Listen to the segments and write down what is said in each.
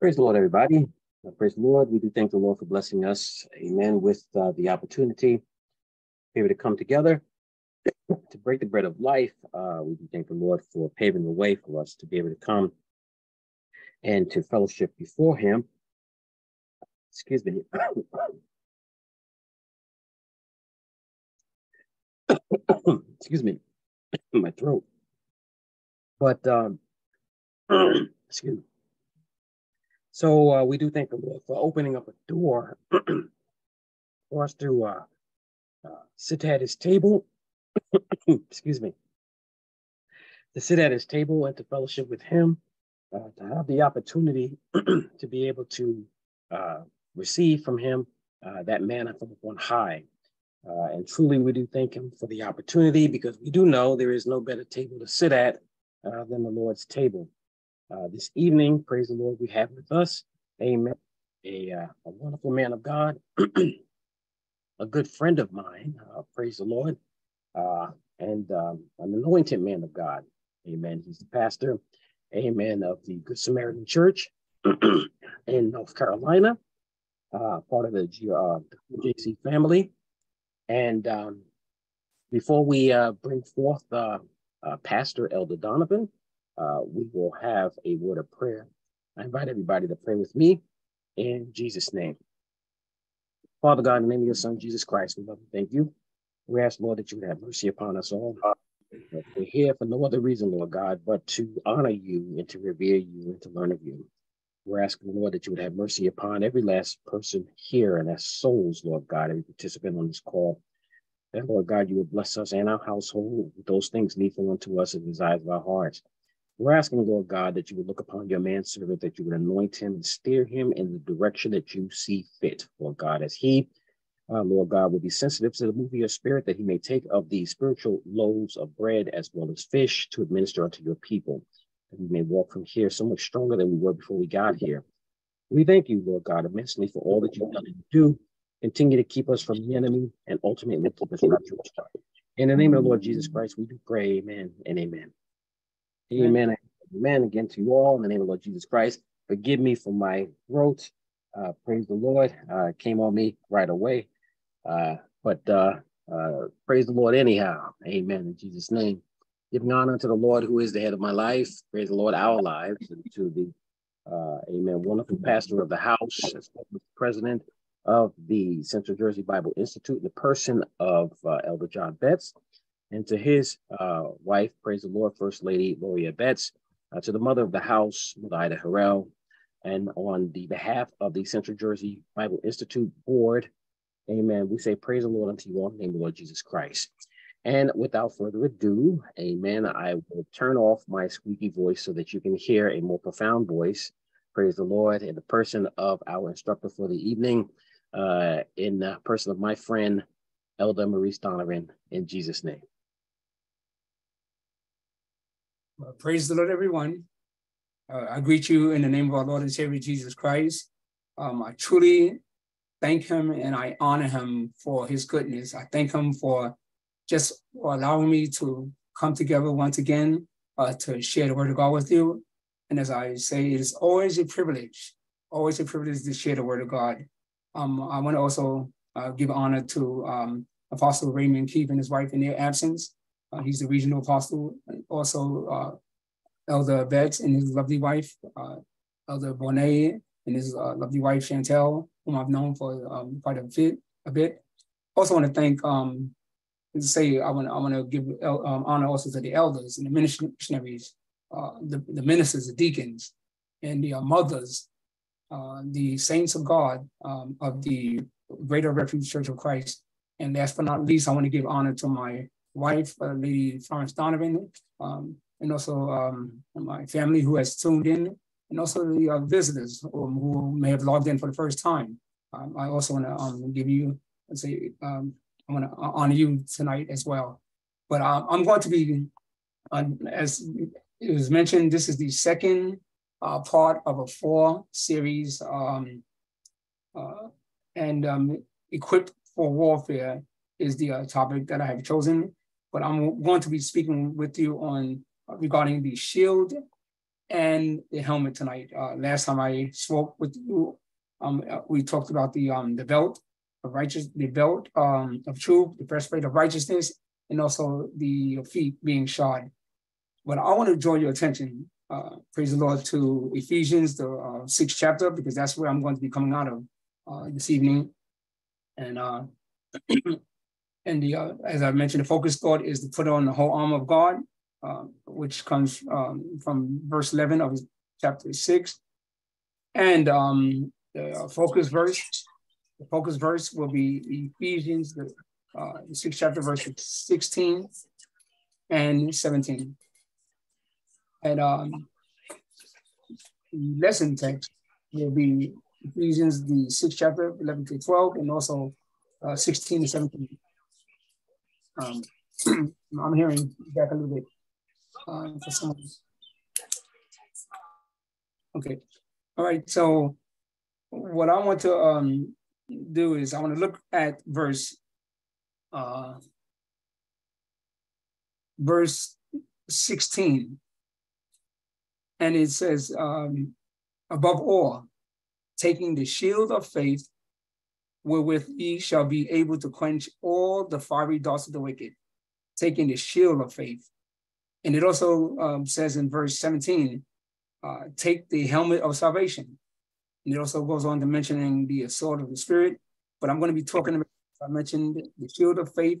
Praise the Lord, everybody. Uh, praise the Lord. We do thank the Lord for blessing us, amen, with uh, the opportunity able to come together to break the bread of life. Uh, we do thank the Lord for paving the way for us to be able to come and to fellowship before Him. Excuse me. Excuse me, my throat. But um, excuse me. So uh, we do thank the Lord for opening up a door for us to uh, uh, sit at his table. Excuse me. To sit at his table and to fellowship with him, uh, to have the opportunity to be able to uh, receive from him uh, that manna from on high. and truly, we do thank him for the opportunity because we do know there is no better table to sit at than the Lord's table. Uh, this evening. Praise the Lord, we have with us, amen, a, uh, a wonderful man of God, a good friend of mine, uh, praise the Lord, uh, and um, an anointed man of God, amen. He's the pastor, amen, of the Good Samaritan Church in North Carolina, uh, part of the, JC family. And um, before we bring forth Pastor Elder Donovan, uh, we will have a word of prayer. I invite everybody to pray with me in Jesus' name. Father God, in the name of your Son, Jesus Christ, we love and thank you. We ask, Lord, that you would have mercy upon us all. We're here for no other reason, Lord God, but to honor you and to revere you and to learn of you. We're asking, Lord, that you would have mercy upon every last person here and as souls, Lord God, every participant on this call. That, Lord God, you would bless us and our household with those things needful unto us and desires of our hearts. We're asking, Lord God, that you would look upon your manservant, that you would anoint him and steer him in the direction that you see fit, Lord God, as he, uh, Lord God, will be sensitive to the move of your spirit, that he may take of the spiritual loaves of bread as well as fish to administer unto your people, that we may walk from here so much stronger than we were before we got here. We thank you, Lord God, immensely for all that you've done and do. Continue to keep us from the enemy and ultimately keep us from In the name of the Lord Jesus Christ, we do pray, amen and amen. Amen. Amen. Again to you all in the name of Lord Jesus Christ. Forgive me for my throat. Uh, praise the Lord. Uh, came on me right away. Uh, but uh, uh, praise the Lord anyhow. Amen. In Jesus' name. Giving honor to the Lord who is the head of my life. Praise the Lord, our lives, and to the uh, amen, wonderful pastor of the house, president of the Central Jersey Bible Institute, in the person of Elder John Betts and to his uh, wife, praise the Lord, First Lady Loria Betts, uh, to the mother of the house, Ida Harrell, and on the behalf of the Central Jersey Bible Institute Board, amen, we say praise the Lord unto you all in the name of the Lord Jesus Christ. And without further ado, amen, I will turn off my squeaky voice so that you can hear a more profound voice. Praise the Lord in the person of our instructor for the evening, uh, in the person of my friend, Elder Maurice Donovan, in Jesus' name. Uh, praise the Lord, everyone. Uh, I greet you in the name of our Lord and Savior Jesus Christ. Um, I truly thank him and I honor him for his goodness. I thank him for just allowing me to come together once again uh, to share the word of God with you. And as I say, it is always a privilege, always a privilege to share the word of God. Um, I want to also uh, give honor to um, Apostle Raymond Keith and his wife in their absence. Uh, he's the regional apostle. Also, uh, Elder Betts and his lovely wife, uh, Elder Bonet and his uh, lovely wife Chantel, whom I've known for um, quite a bit. A bit. Also, want to thank. Um, say I want I want to give um, honor also to the elders and the missionaries, uh, the, the ministers, the deacons, and the uh, mothers, the saints of God um, of the Greater Refuge Church of Christ. And last but not least, I want to give honor to my wife, uh, Lady Florence Donovan, um, and also um, my family who has tuned in, and also the uh, visitors um, who may have logged in for the first time. Um, I also want to um, give you, let's say, um, I want to honor you tonight as well. But uh, I'm going to be, uh, as it was mentioned, this is the second uh, part of a four series uh, and equipped for warfare is the uh, topic that I have chosen but I'm going to be speaking with you on uh, regarding the shield and the helmet tonight. Uh, last time I spoke with you, um, uh, we talked about the um, the belt of righteous, the belt um, of truth, the breastplate of righteousness, and also the feet being shod. But I want to draw your attention, uh, praise the Lord, to Ephesians, the uh, sixth chapter, because that's where I'm going to be coming out of uh, this evening. And and the uh, as I mentioned, the focus thought is to put on the whole armor of God, uh, which comes um, from verse 11 of chapter six. And um, the focus verse, the focus verse will be Ephesians, the, uh, sixth chapter, verse 16 and 17. And um, the lesson text will be Ephesians, the sixth chapter, 11 to 12, and also uh, 16 to 17. Um, I'm hearing back a little bit uh, for. Okay. All right. So what I want to um, do is I want to look at verse uh, verse 16. And it says, um, above all, taking the shield of faith, wherewith ye shall be able to quench all the fiery darts of the wicked, taking the shield of faith. And it also um, says in verse 17, uh, take the helmet of salvation. And it also goes on to mentioning the sword of the spirit. But I'm going to be talking about, I mentioned the shield of faith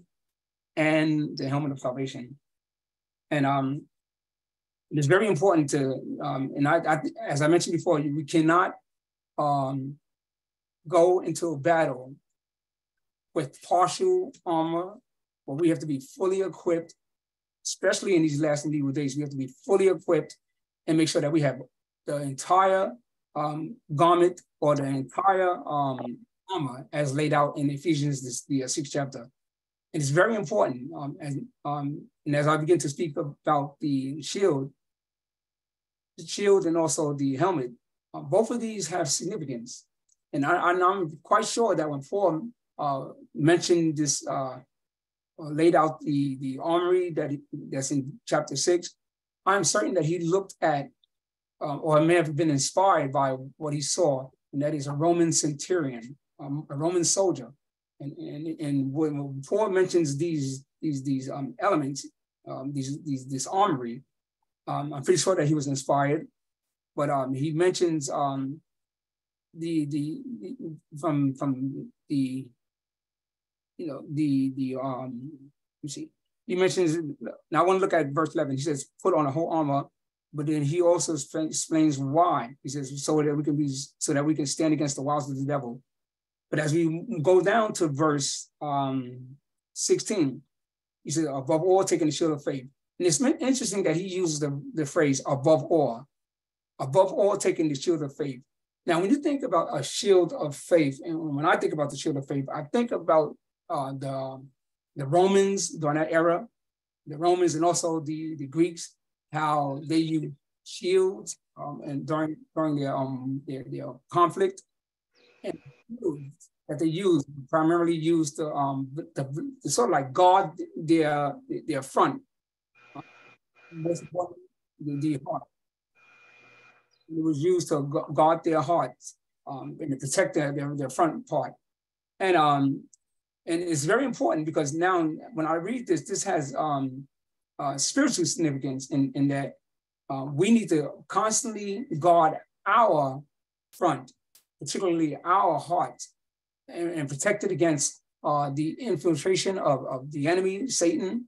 and the helmet of salvation. And um, it's very important to, um, and I, I, as I mentioned before, we cannot um, go into a battle with partial armor, but we have to be fully equipped, especially in these last and days. We have to be fully equipped and make sure that we have the entire um, garment or the entire um, armor as laid out in Ephesians, this, the uh, sixth chapter. And it's very important. Um, and, um, and as I begin to speak about the shield, the shield and also the helmet, uh, both of these have significance. And I, am quite sure that when Paul uh, mentioned this, uh, uh, laid out the, the armory that he, that's in chapter six, I'm certain that he looked at uh, or may have been inspired by what he saw, and that is a Roman centurion, um, a Roman soldier. And, and, and when Paul mentions these, these, these um, elements, um, these, these, this armory, um, I'm pretty sure that he was inspired, but um, he mentions the, the, from, from the, you know, the, the, um, you see, he mentions, now I want to look at verse 11. He says, put on a whole armor but then he also explains why. He says, so that we can be, so that we can stand against the wiles of the devil. But as we go down to verse um, 16, he says, above all, taking the shield of faith. And it's interesting that he uses the, the phrase above all, above all, taking the shield of faith. Now, when you think about a shield of faith, and when I think about the shield of faith, I think about uh, the, the Romans during that era, the Romans and also the, the Greeks how they use shields um, and during during their um their, their conflict. And that they use primarily used to um the, the, sort of like guard their their front. Most important the, the heart it was used to guard their hearts um, and to protect their, their, their front part. And um and it's very important because now when I read this this has um uh, spiritual significance in, in that uh, we need to constantly guard our front, particularly our hearts, and, and protect it against uh, the infiltration of, of the enemy, Satan,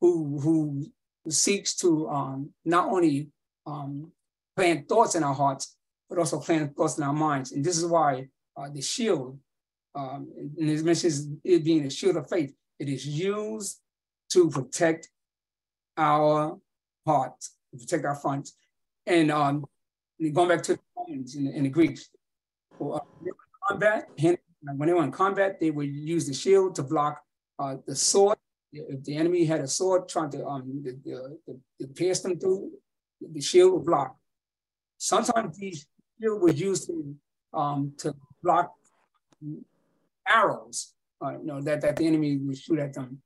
who, who seeks to um, not only um, plant thoughts in our hearts, but also plant thoughts in our minds. And this is why uh, the shield, um, and it mentions it being a shield of faith, it is used to protect our hearts, protect our fronts. And um, going back to the Romans and, the Greeks, for, uh, combat, when they were in combat, they would use the shield to block uh, the sword. If the enemy had a sword trying to um, the, pierce them through, the shield would block. Sometimes these shield was used to, um, to block arrows, uh, you know, that, that the enemy would shoot at them.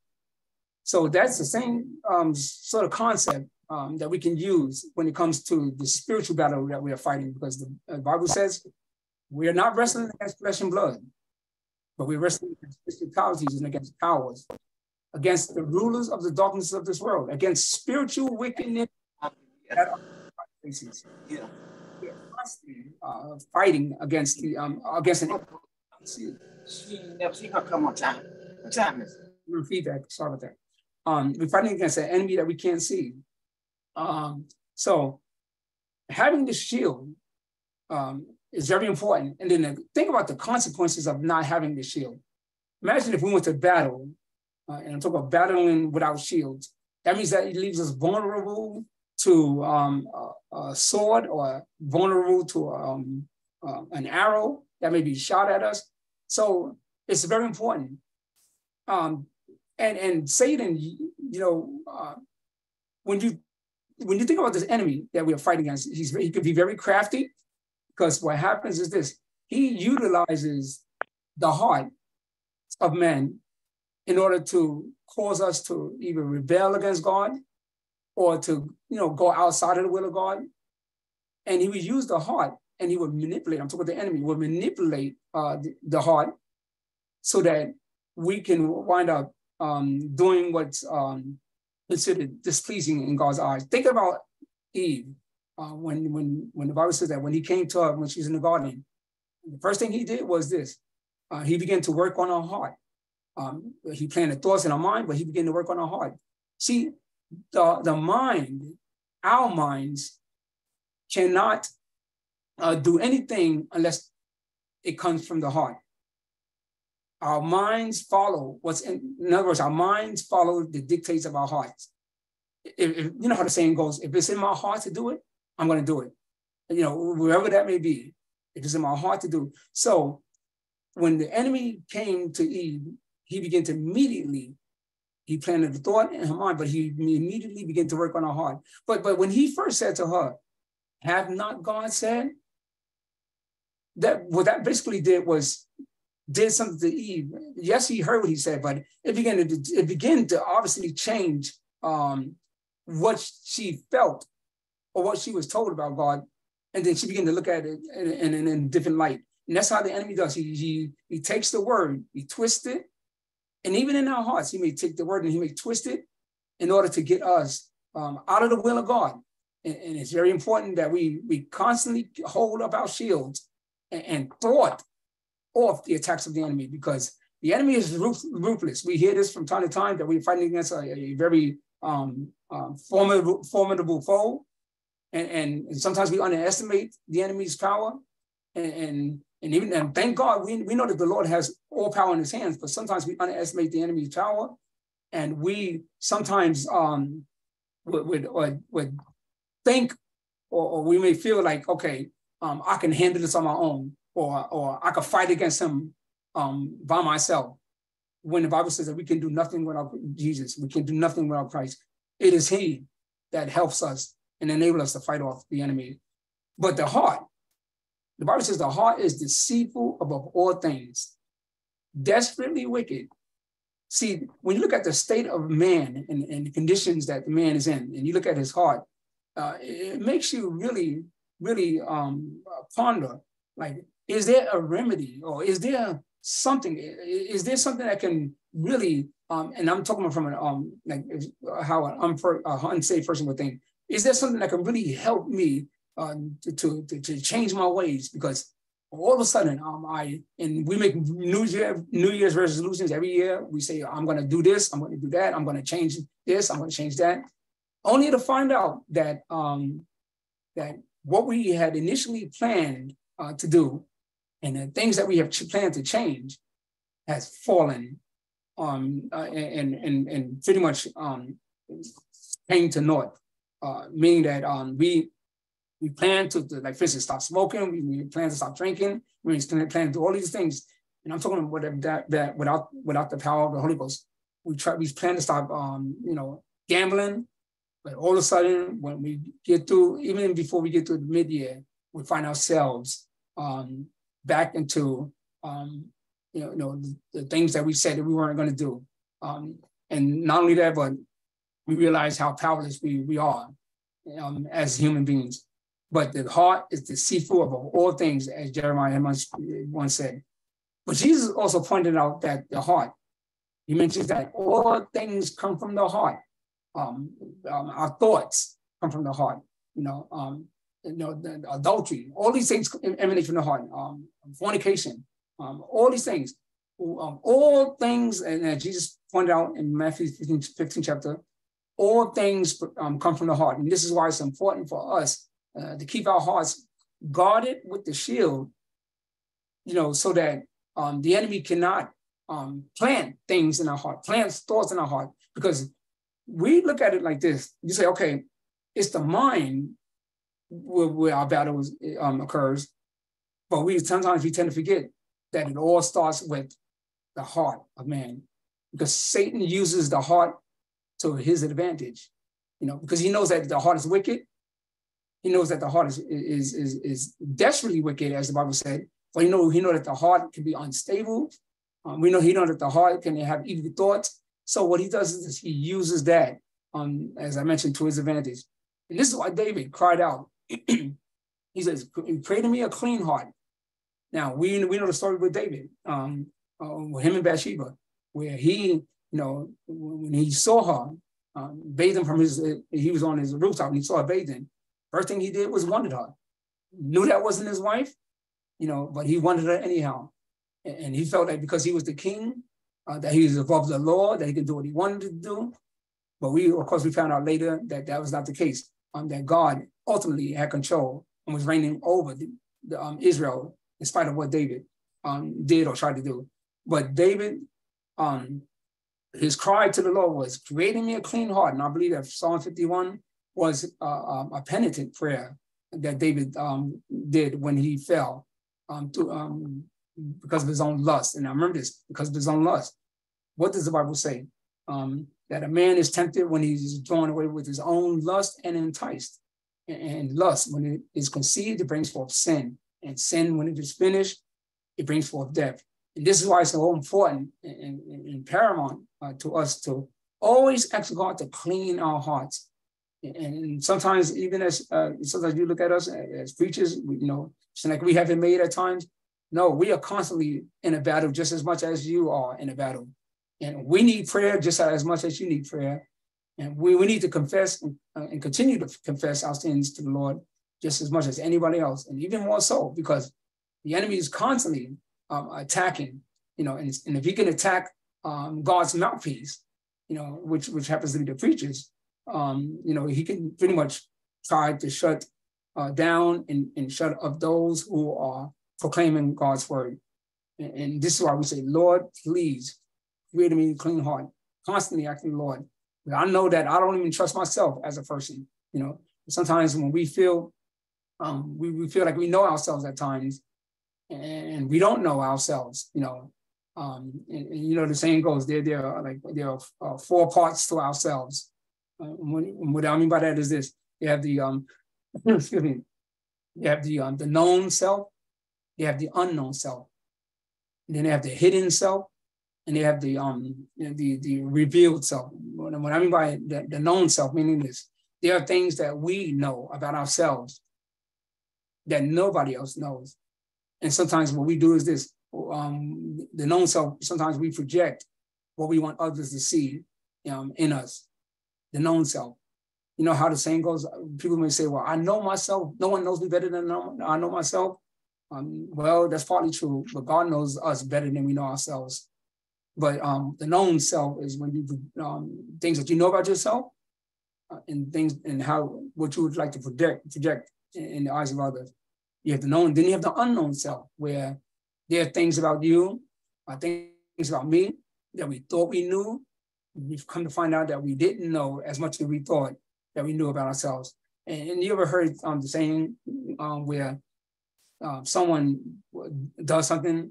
So that's the same um, sort of concept um, that we can use when it comes to the spiritual battle that we are fighting, because the, Bible says we are not wrestling against flesh and blood, but we're wrestling against principalities and against powers, against the rulers of the darkness of this world, against spiritual wickedness. Yeah. Uh, fighting against the um against an. She never seen her come on time. What time is that. Sorry about that. Um, we're fighting against an enemy that we can't see. Um, so having this shield um, is very important. And then think about the consequences of not having the shield. Imagine if we went to battle, uh, and I'm talking about battling without shields. That means that it leaves us vulnerable to um, a, a, sword or vulnerable to um, uh, an arrow that may be shot at us. So it's very important. Um, and and Satan, you know, uh, when you when you think about this enemy that we are fighting against, he's he could be very crafty because what happens is this: he utilizes the heart of men in order to cause us to either rebel against God or to you know go outside of the will of God. And he would use the heart and he would manipulate. I'm talking about the enemy would manipulate uh, the, the heart so that we can wind up um, doing what's um, considered displeasing in God's eyes. Think about Eve uh, when when when the Bible says that when he came to her when she's in the garden, the first thing he did was this: uh, he began to work on her heart. Um, he planted thoughts in her mind, but he began to work on her heart. See, the the mind, our minds, cannot uh, do anything unless it comes from the heart. Our minds follow what's in, in other words, our minds follow the dictates of our hearts. If, if, you know how the saying goes, if it's in my heart to do it, I'm going to do it. You know, wherever that may be, if it's in my heart to do. So when the enemy came to Eve, he began to immediately, he planted the thought in her mind, but he immediately began to work on her heart. But, but when he first said to her, have not God said? That what that basically did was did something to Eve. Yes, he heard what he said, but it began to it began to obviously change um, what she felt or what she was told about God, and then she began to look at it in, in, in, a different light. And that's how the enemy does. He, he he takes the word, he twists it, and even in our hearts, he may take the word and he may twist it in order to get us um, out of the will of God. And, and, it's very important that we we constantly hold up our shields and, and thwart off the attacks of the enemy because the enemy is ruthless. We hear this from time to time that we're fighting against a, a very um, um, formidable, formidable foe. And, and, and, sometimes we underestimate the enemy's power. And, and, and even and thank God, we, we know that the Lord has all power in his hands, but sometimes we underestimate the enemy's power. And we sometimes um, would, would, would, think, or, or, we may feel like, okay, um, I can handle this on my own or, or I could fight against him um, by myself. When the Bible says that we can do nothing without Jesus, we can do nothing without Christ. It is He that helps us and enable us to fight off the enemy. But the heart, the Bible says the heart is deceitful above all things, desperately wicked. See, when you look at the state of man and, and the conditions that the man is in, and you look at his heart, uh, it makes you really, really um, ponder like is there a remedy or is there something is there something that can really um, and i'm talking from an um like how an unsafe person would think is there something that can really help me uh, to, to, to change my ways because all of a sudden um, i and we make new year new year's resolutions every year. We say i'm going to do this i'm going to do that i'm going to change this i'm going to change that. Only to find out that um that what we had initially planned uh, to do and the things that we have planned to change has fallen um, uh, and, and, and pretty much um, came to naught, uh, meaning that um, we we plan to, to, like, for instance, stop smoking, we, we plan to stop drinking, we plan to do all these things. And I'm talking about that, that without without the power of the Holy Ghost. We try we plan to stop um, you know, gambling, but all of a sudden when we get through, even before we get to the mid-year, we find ourselves um, back into um, you know, you know the, the, things that we said that we weren't going to do. Um, and not only that, but we realize how powerless we, we are um, as human beings. But the heart is deceitful of all things, as Jeremiah once, said. But Jesus also pointed out that the heart, he mentions that all things come from the heart. Um, um, our thoughts come from the heart. You know, um, you know, the, the adultery, all these things emanate from the heart. Um, fornication, um, all these things, um, all things, and uh, Jesus pointed out in Matthew 15, 15 chapter, all things um, come from the heart. And this is why it's important for us uh, to keep our hearts guarded with the shield, you know, so that um, the enemy cannot um, plant things in our heart, plant thoughts in our heart, because we look at it like this. You say, okay, it's the mind where, where our battle um, occurs, but we sometimes we tend to forget that it all starts with the heart of man, because Satan uses the heart to his advantage, you know, because he knows that the heart is wicked. He knows that the heart is is is, is desperately wicked, as the Bible said. But he know he know that the heart can be unstable. Um, we know he know that the heart can have evil thoughts. So what he does is he uses that, um, as I mentioned, to his advantage. And this is why David cried out. he says, "Pray to me a clean heart." Now we we know the story with David, um, uh, with him and Bathsheba, where he you know, when he saw her um, bathing from his, he was on his rooftop and he saw her bathing. First thing he did was wanted her. Knew that wasn't his wife, you know, but he wanted her anyhow. And, and he felt that because he was the king, uh, that he was above the law, that he could do what he wanted to do. But we, of course, we found out later that that was not the case. Um, that God ultimately had control and was reigning over the, the um, Israel in spite of what David um, did or tried to do. But David um, his cry to the Lord was, creating me a clean heart. And I believe that Psalm 51 was uh, um, a penitent prayer that David um, did when he fell um, to, um, because of his own lust. And I remember this because of his own lust. What does the Bible say? Um, that a man is tempted when he's drawn away with his own lust and enticed. And, and lust, when it is conceived, it brings forth sin. And sin, when it is finished, it brings forth death. And this is why it's so important and, and, and paramount uh, to us to always ask God to clean our hearts. And sometimes, even as uh, sometimes you look at us as preachers, you know, it's like we haven't made at times. No, we are constantly in a battle just as much as you are in a battle. And we need prayer just as much as you need prayer. And we, we need to confess and, uh, and continue to confess our sins to the Lord just as much as anybody else, and even more so because the enemy is constantly um, attacking, you know, and, and if he can attack um, God's mouthpiece, you know, which which happens to be the preachers, um, you know, he can pretty much try to shut uh, down and, and shut up those who are proclaiming God's word. And, and this is why we say, Lord, please create me a clean heart, constantly asking Lord. I know that I don't even trust myself as a person. You know, sometimes when we feel um, we, we feel like we know ourselves at times, and we don't know ourselves, you know. Um, and, and, you know, the saying goes, there, there are like there are uh, four parts to ourselves. Uh, what, I mean by that is this: you have the um, excuse me, you have the um, the known self, you have the unknown self, and then you have the hidden self, and you have the um the the revealed self. What, what I mean by the, the known self, meaning this, there are things that we know about ourselves that nobody else knows. And sometimes what we do is this, um, the known self, sometimes we project what we want others to see um, in us, the known self. You know how the saying goes, people may say, well, I know myself. No one knows me better than I know myself. Um, well, that's partly true, but God knows us better than we know ourselves. But um, the known self is when you um, things that you know about yourself uh, and things and how what you would like to project project in, in the eyes of others. You have the known, then you have the unknown self, where there are things about you, or things about me that we thought we knew. We've come to find out that we didn't know as much as we thought that we knew about ourselves. And, and you ever heard um, the saying um, where uh, someone does something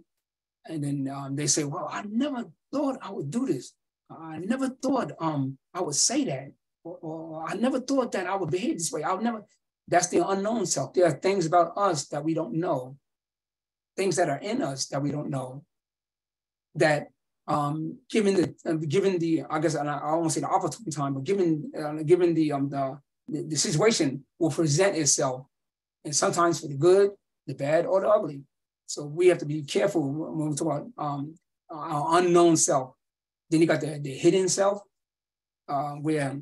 and then um, they say, well, I never thought I would do this. I never thought um, I would say that. Or, or, I never thought that I would behave this way. I would never, that's the unknown self. There are things about us that we don't know, things that are in us that we don't know, that um, given the uh, given the I guess I, won't say the opportune time, but given uh, given the um the, the situation will present itself, and sometimes for the good, the bad, or the ugly. So we have to be careful when we talk about um, our unknown self. Then you got the, the hidden self, uh, where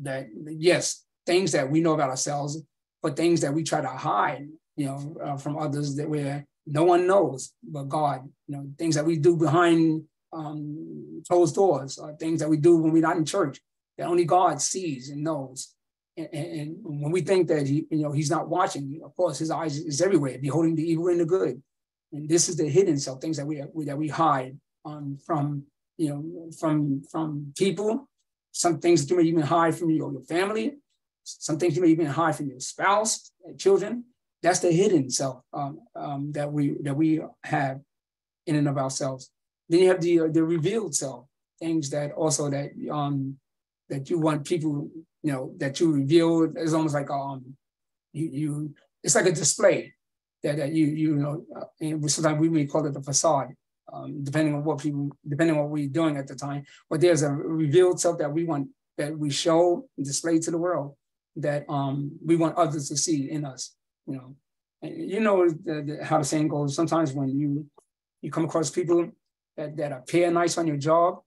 that yes, things that we know about ourselves, but things that we try to hide, you know, uh, from others that where no one knows but God. You know, things that we do behind um, closed doors, or things that we do when we're not in church that only God sees and knows. And, and, when we think that he, you know, he's not watching, of course, his eyes is everywhere, beholding the evil and the good. And this is the hidden self, things that we that we hide um, from, you know, from from people. Some things that you may even hide from your, your family. Some things you may even hide from your spouse, children. That's the hidden self um, um, that we that we have in and of ourselves. Then you have the uh, the revealed self, things that also that um that you want people, you know, that you reveal. It's almost like um you you it's like a display that, that you you know, uh, and sometimes we may call it a facade. Um, depending on what people, depending on what we're doing at the time, but there's a revealed self that we want that we show and display to the world that um, we want others to see in us you know, you know the, the, how the saying goes. Sometimes when you you come across people that, that appear nice on your job,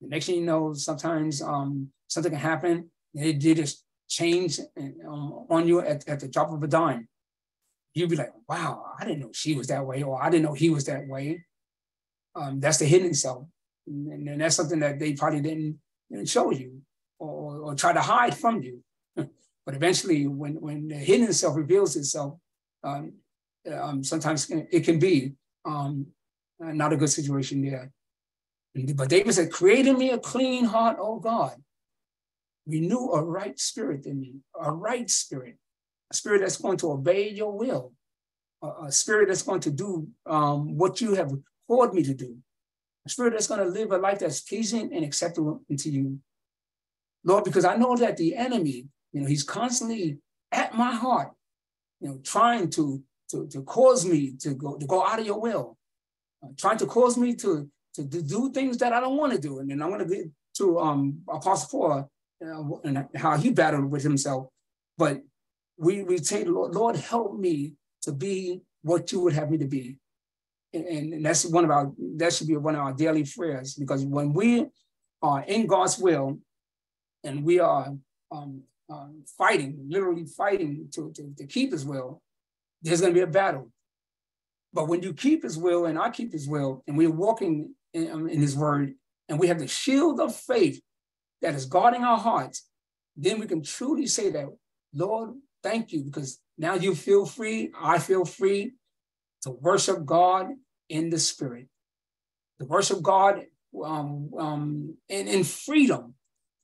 the next thing you know, sometimes um, something can happen. They, they just change um, on you at, at the drop of a dime. You'd be like, wow, I didn't know she was that way, or I didn't know he was that way. Um, that's the hidden self. And, and, that's something that they probably didn't, didn't show you or, or try to hide from you. But eventually, when, when the hidden self reveals itself, um, um, sometimes it can be um, not a good situation there. But David said, Create in me a clean heart, oh God. Renew a right spirit in me, a right spirit, a spirit that's going to obey your will, a, a spirit that's going to do um, what you have called me to do, a spirit that's going to live a life that's pleasing and acceptable unto you. Lord, because I know that the enemy you know, he's constantly at my heart, you know, trying to to, to cause me to go to go out of your will, uh, trying to cause me to, to to do things that I don't want to do. And then I'm going to get to um, Apostle Paul uh, and how he battled with himself. But we we say, Lord, Lord, help me to be what you would have me to be. And, and that's one of our that should be one of our daily prayers because when we are in God's will and we are um, um, fighting, literally fighting to, to, to keep his will, there's going to be a battle. But when you keep his will and I keep his will, and we're walking in, um, in his word, and we have the shield of faith that is guarding our hearts, then we can truly say that, Lord, thank you, because now you feel free, I feel free to worship God in the spirit, to worship God um, um, in, in freedom,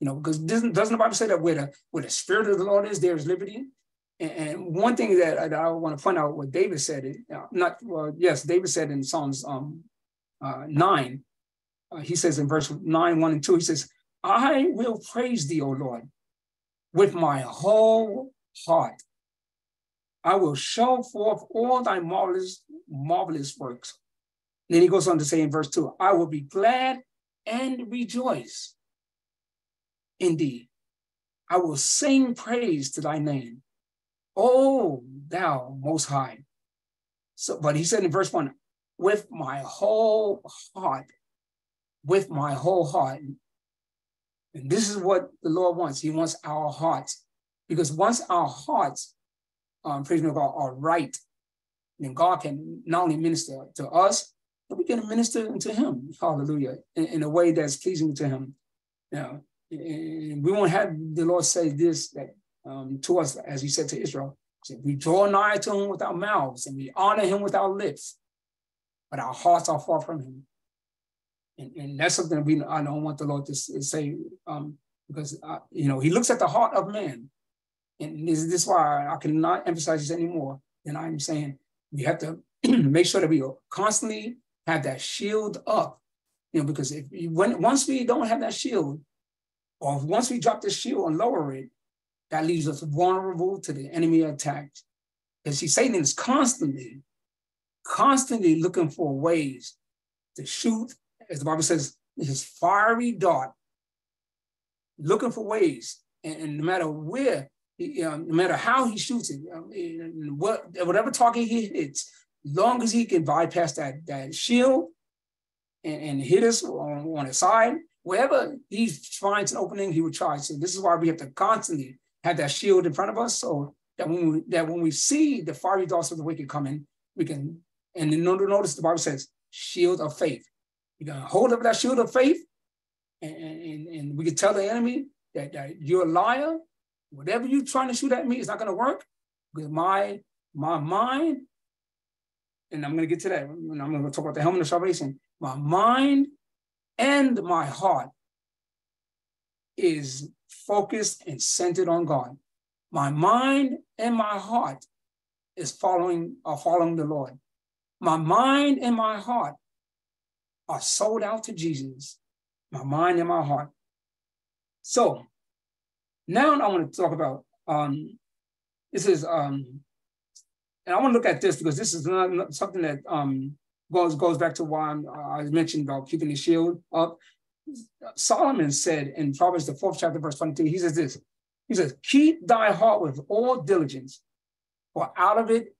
you know, because doesn't, doesn't the Bible say that where the, where the spirit of the Lord is, there is liberty? And, one thing that I, I, want to point out what David said, it, uh, not, well, yes, David said in Psalms um, uh, 9, uh, he says in verse 9, 1 and 2, he says, I will praise thee, O Lord, with my whole heart. I will show forth all thy marvelous, marvelous works. Then he goes on to say in verse 2, I will be glad and rejoice indeed. I will sing praise to thy name, O thou most high. So, but he said in verse one, with my whole heart, with my whole heart. And this is what the Lord wants. He wants our hearts. Because once our hearts, um, praise God, are right, then God can not only minister to us, but we can minister to him, hallelujah, in, in a way that's pleasing to him. Now, we won't have the Lord say this that um, to us, as he said to Israel, said, we draw nigh to him with our mouths and we honor him with our lips, but our hearts are far from him. And, and that's something we I don't want the Lord to say um, because uh, you know he looks at the heart of man, and this, this is why I cannot emphasize this anymore. And I'm saying we have to make sure that we constantly have that shield up, you know, because if when once we don't have that shield, or once we drop the shield and lower it, that leaves us vulnerable to the enemy attack. And see, Satan is constantly, constantly looking for ways to shoot as the Bible says, his fiery dart, looking for ways, and, and no matter where, you know, no matter how he shoots it, what, whatever target he hits, long as he can bypass that, that shield and, and hit us on, on the side, wherever he finds an opening, he will try. So this is why we have to constantly have that shield in front of us, so that when we, that when we see the fiery darts of the wicked coming, we can. And then notice the Bible says, "Shield of faith." You to hold up that shield of faith, and, and, and we can tell the enemy that, that you're a liar. Whatever you're trying to shoot at me is not going to work because my my mind, and I'm going to get to that. And I'm going to talk about the helmet of salvation. My mind and my heart is focused and centered on God. My mind and my heart is following are following the Lord. My mind and my heart are sold out to Jesus. My mind and my heart. So now I want to talk about um, this is um, and I want to look at this because this is not, something that um, goes goes back to why I'm, uh, i mentioned about keeping the shield up. Solomon said in Proverbs, the fourth chapter, verse 22, he says this. He says, Keep thy heart with all diligence, for out of it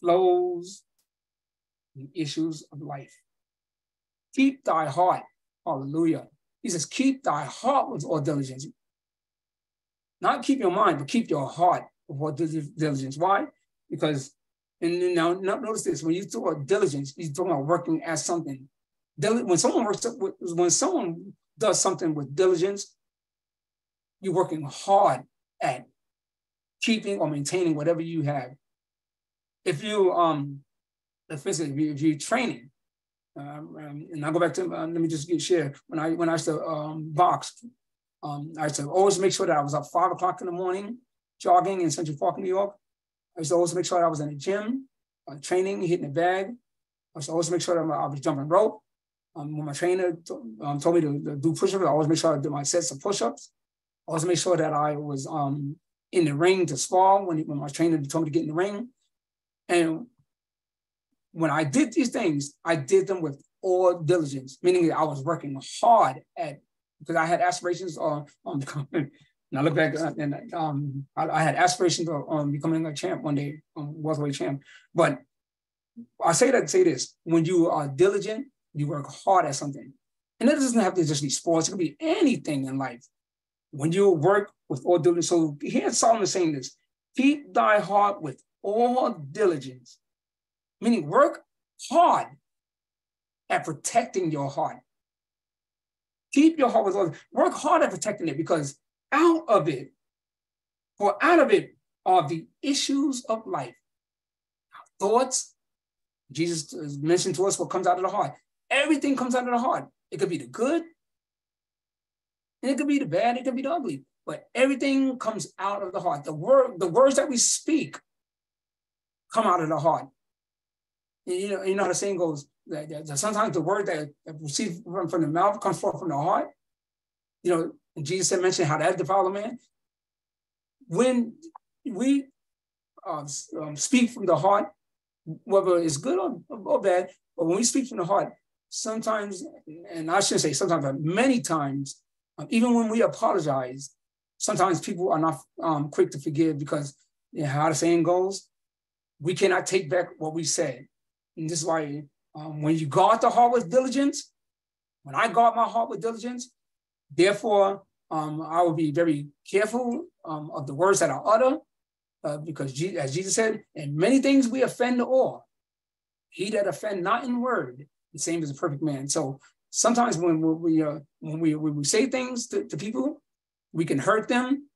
flows the issues of life. Keep thy heart. Hallelujah. He says, Keep thy heart with all diligence. Not keep your mind, but keep your heart with all diligence. Why? Because, and now notice this when you talk about diligence, you're talking about working at something when someone works when someone does something with diligence, you're working hard at keeping or maintaining whatever you have. If you um, if you, if you're training, um, um, and I'll go back to uh, let me just get share when I when I used to um, box, um, I used to always make sure that I was up five o'clock in the morning jogging in Central Park, New York. I used to always make sure I was in the gym, uh, training, hitting the bag. I used to always make sure that I was jumping rope. Um, when my trainer um, told me to, to do push-ups, I always make sure I did my sets of push-ups. I always make sure that I was um, in the ring to spar when, when my trainer told me to get in the ring. And when I did these things, I did them with all diligence, meaning that I was working hard at because I had aspirations on, on becoming. And I look back uh, and um, I, I, had aspirations on becoming a champ one day, um, welterweight champ. But I say that to say this: when you are diligent you work hard at something. And that doesn't have to just be sports, it could be anything in life. When you work with all diligence, so here Solomon saying this keep thy heart with all diligence, meaning work hard at protecting your heart. Keep your heart with all, work hard at protecting it because out of it, or out of it are the issues of life. Our Thoughts, Jesus mentioned to us what comes out of the heart. Everything comes out of the heart. It could be the good, and it could be the bad, it could be the ugly. But everything comes out of the heart. The word, the words that we speak come out of the heart. And you know, you know how the saying goes that, that sometimes the word that, that proceeds from, from the mouth comes forth from the heart. You know, Jesus said mentioned how that defile a man. When we uh, um, speak from the heart, whether it's good or, or bad, but when we speak from the heart, sometimes, and I shouldn't say sometimes, but many times, um, even when we apologize, sometimes people are not um, quick to forgive because you know, how the saying goes, we cannot take back what we said. And this is why um, when you guard the heart with diligence, when I guard my heart with diligence, therefore, um, I will be very careful um, of the words that I utter, uh, because as Jesus said, in many things we offend all. He that offend not in word, the same as a perfect man. So sometimes when we uh, when we when we say things to, to people, we can hurt them,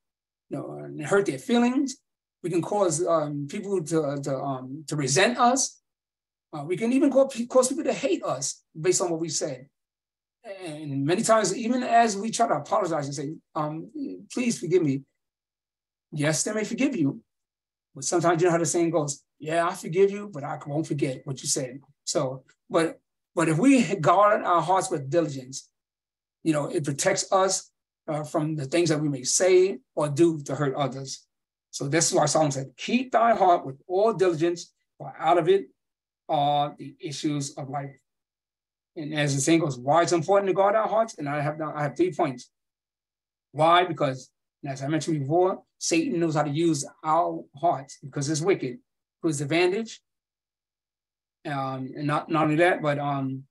you know, hurt their feelings. We can cause um, people to to um, to resent us. Uh, we can even cause people to hate us based on what we said. And many times, even as we try to apologize and say, um, "Please forgive me," yes, they may forgive you, but sometimes you know how the saying goes, "Yeah, I forgive you, but I won't forget what you said." So, but but if we guard our hearts with diligence, you know, it protects us uh, from the things that we may say or do to hurt others. So this is why Solomon said, keep thy heart with all diligence, for out of it are the issues of life. And as the saying goes, why it's important to guard our hearts? And I have I have three points. Why? Because as I mentioned before, Satan knows how to use our hearts because it's wicked to his advantage. Um, and not, not only that, but um,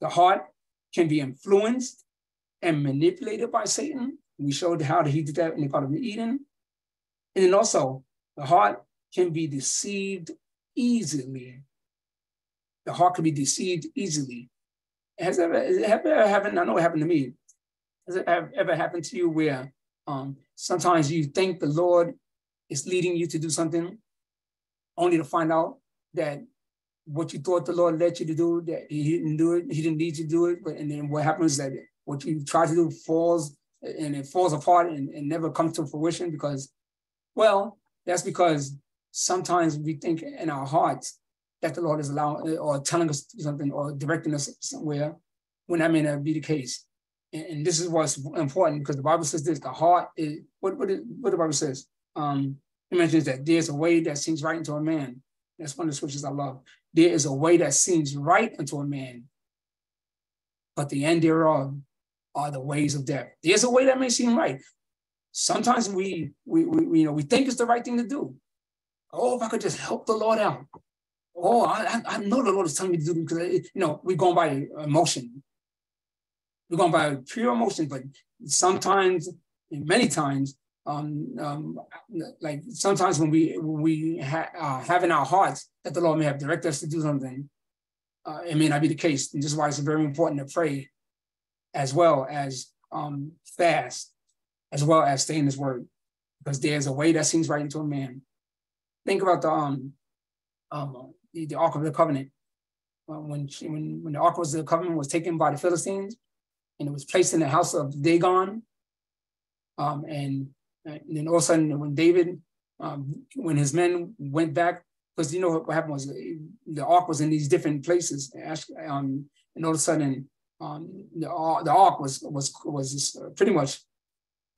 the heart can be influenced and manipulated by Satan. We showed how he did that in the Garden of Eden. And then also, the heart can be deceived easily. The heart can be deceived easily. Has ever, ever happened? I know it happened to me. Has it ever happened to you where um, sometimes you think the Lord is leading you to do something, only to find out that what you thought the Lord led you to do, that He didn't do it, He didn't need you to do it. But and then what happens is that what you try to do falls and it falls apart and, and never comes to fruition because, well, that's because sometimes we think in our hearts that the Lord is allowing or telling us something or directing us somewhere when that may not be the case. And, and this is what's important because the Bible says this: the heart is what what, what the Bible says. Um, it mentions that there's a way that seems right into a man. That's one of the scriptures I love. There is a way that seems right unto a man, but the end thereof are the ways of death. There's a way that may seem right. Sometimes we, we, we, you know, we think it's the right thing to do. Oh, if I could just help the Lord out. Oh, I, I know the Lord is telling me to do because you know we're going by emotion. We're going by pure emotion, but sometimes, many times, um, um, like sometimes when we we ha- uh, have in our hearts that the Lord may have directed us to do something, uh, it may not be the case. And this is why it's very important to pray, as well as um, fast, as well as stay in His Word, because there's a way that seems right into a man. Think about the um, um the, the Ark of the Covenant. When, when when the Ark of the Covenant was taken by the Philistines, and it was placed in the house of Dagon, um, and and then all of a sudden, when David, um, when his men went back, because you know what happened was the ark was in these different places, um, and all of a sudden, um, the, the ark was was was pretty much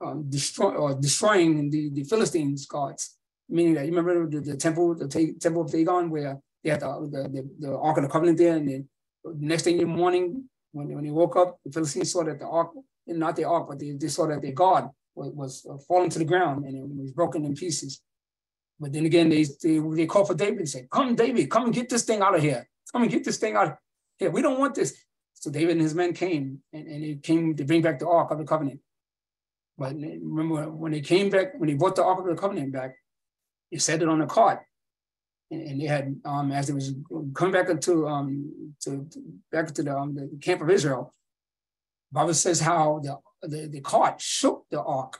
um, destroy or destroying the, the Philistines' gods. Meaning that you remember the, the temple, the temple of Dagon, where they had the, the, the, the Ark of the Covenant there, and then the next thing in the morning, when, when they woke up, the Philistines saw that the ark, and not the ark, but they, they saw that their God was, was uh, falling to the ground and it was broken in pieces. But then again, they, they, they called for David and said, Come, David, come and get this thing out of here. Come and get this thing out here. We don't want this. So David and his men came and, and they came to bring back the Ark of the Covenant. But remember, when they came back, when they brought the Ark of the Covenant back, they set it on a cart. And, they had, um, as they was coming back into um, to, to back to the, um, the camp of Israel, Bible says how the the, the cart shook the ark.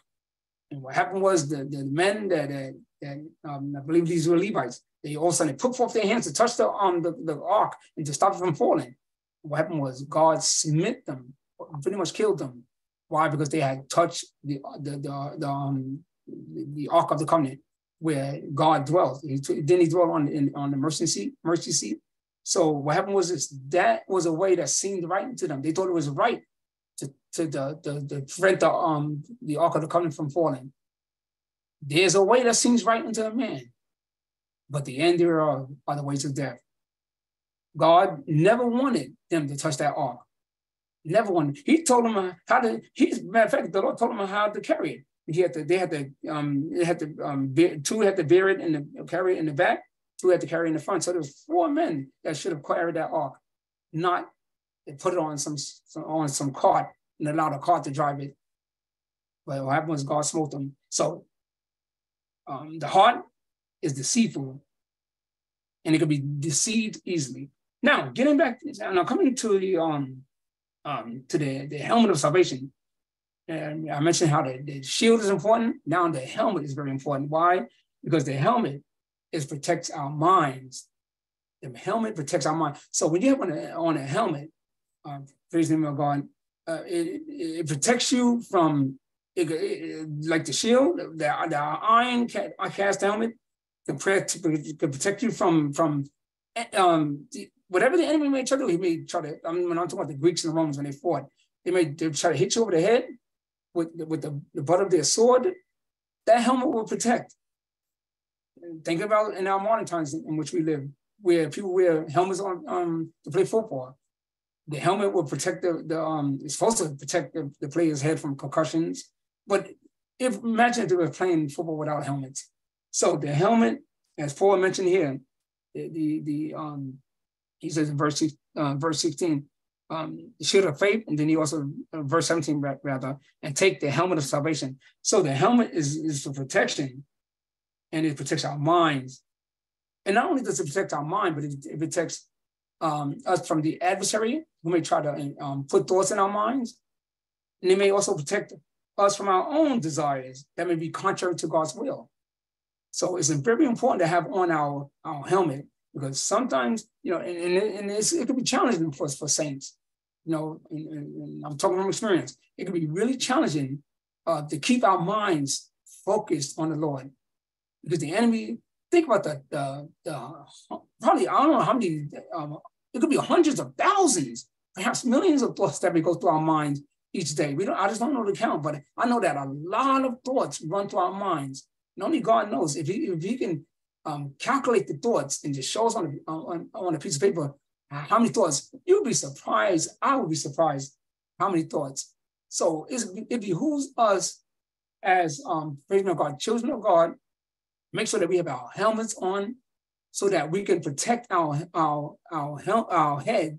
And what happened was the, the men that, that, that um, I believe these were Levites, they all of a sudden put forth their hands to touch the, um, the, the ark and to stop it from falling. What happened was God smit them, pretty much killed them. Why? Because they had touched the, the, the, the, um, the ark of the covenant where God dwelt. He, then he dwelt on, in, on the mercy seat, mercy seat. So what happened was this, that was a way that seemed right to them. They thought it was right to, to the, the, the prevent the, um, the Ark of the Covenant from falling. There's a way that seems right unto a man, but the end thereof are the ways of death. God never wanted them to touch that ark. Never wanted. He told them how to. He's matter of fact, the Lord told them how to carry it. He had to. They had to. Um, they had to. Um, bear, two had to bear it and the, carry it in the back. Two had to carry it in the front. So there was four men that should have carried that ark, not they put it on some, some on some cart and allowed a cart to drive it. But what happened was God smote them. So um, the heart is deceitful and it can be deceived easily. Now, getting back, now coming to the um, um to the, the helmet of salvation. And I mentioned how the, the shield is important. Now the helmet is very important. Why? Because the helmet is protects our minds. The helmet protects our mind. So when you have on a, on a helmet, uh, praise the name of God. Uh, it, it protects you from it, it, like the shield, the, the iron cast helmet can protect, you from from um, whatever the enemy may try to do. He may try to. I mean, when I'm talking about the Greeks and the Romans when they fought, they may try to hit you over the head with with the, the butt of their sword. That helmet will protect. Think about in our modern times in which we live, where people wear helmets on um, to play football The helmet will protect the, the um, it's supposed to protect the, the player's head from concussions. But if imagine if they were playing football without helmets. So the helmet, as Paul mentioned here, the the, the um, he says in verse uh, verse 16, um, shield of faith, and then he also uh, verse 17 rather, and take the helmet of salvation. So the helmet is is for protection, and it protects our minds. And not only does it protect our mind, but it, it protects um, us from the adversary who may try to um, put thoughts in our minds, and it may also protect us from our own desires that may be contrary to God's will. So it's very important to have on our, our helmet because sometimes, you know, and, and, and it can be challenging for, for saints. You know, and, and I'm talking from experience. It can be really challenging uh, to keep our minds focused on the Lord because the enemy, think about the, the, the probably, I don't know how many, um, it could be hundreds of thousands, perhaps millions of thoughts that go through our minds each day. We don't, I just don't know the count, but I know that a lot of thoughts run through our minds. And only God knows if he, if he can um, calculate the thoughts and just show us on a, on, on a piece of paper how many thoughts, you'll be surprised. I would be surprised how many thoughts. So it behooves us as um, of God, children of God, make sure that we have our helmets on so that we can protect our, our, our, our head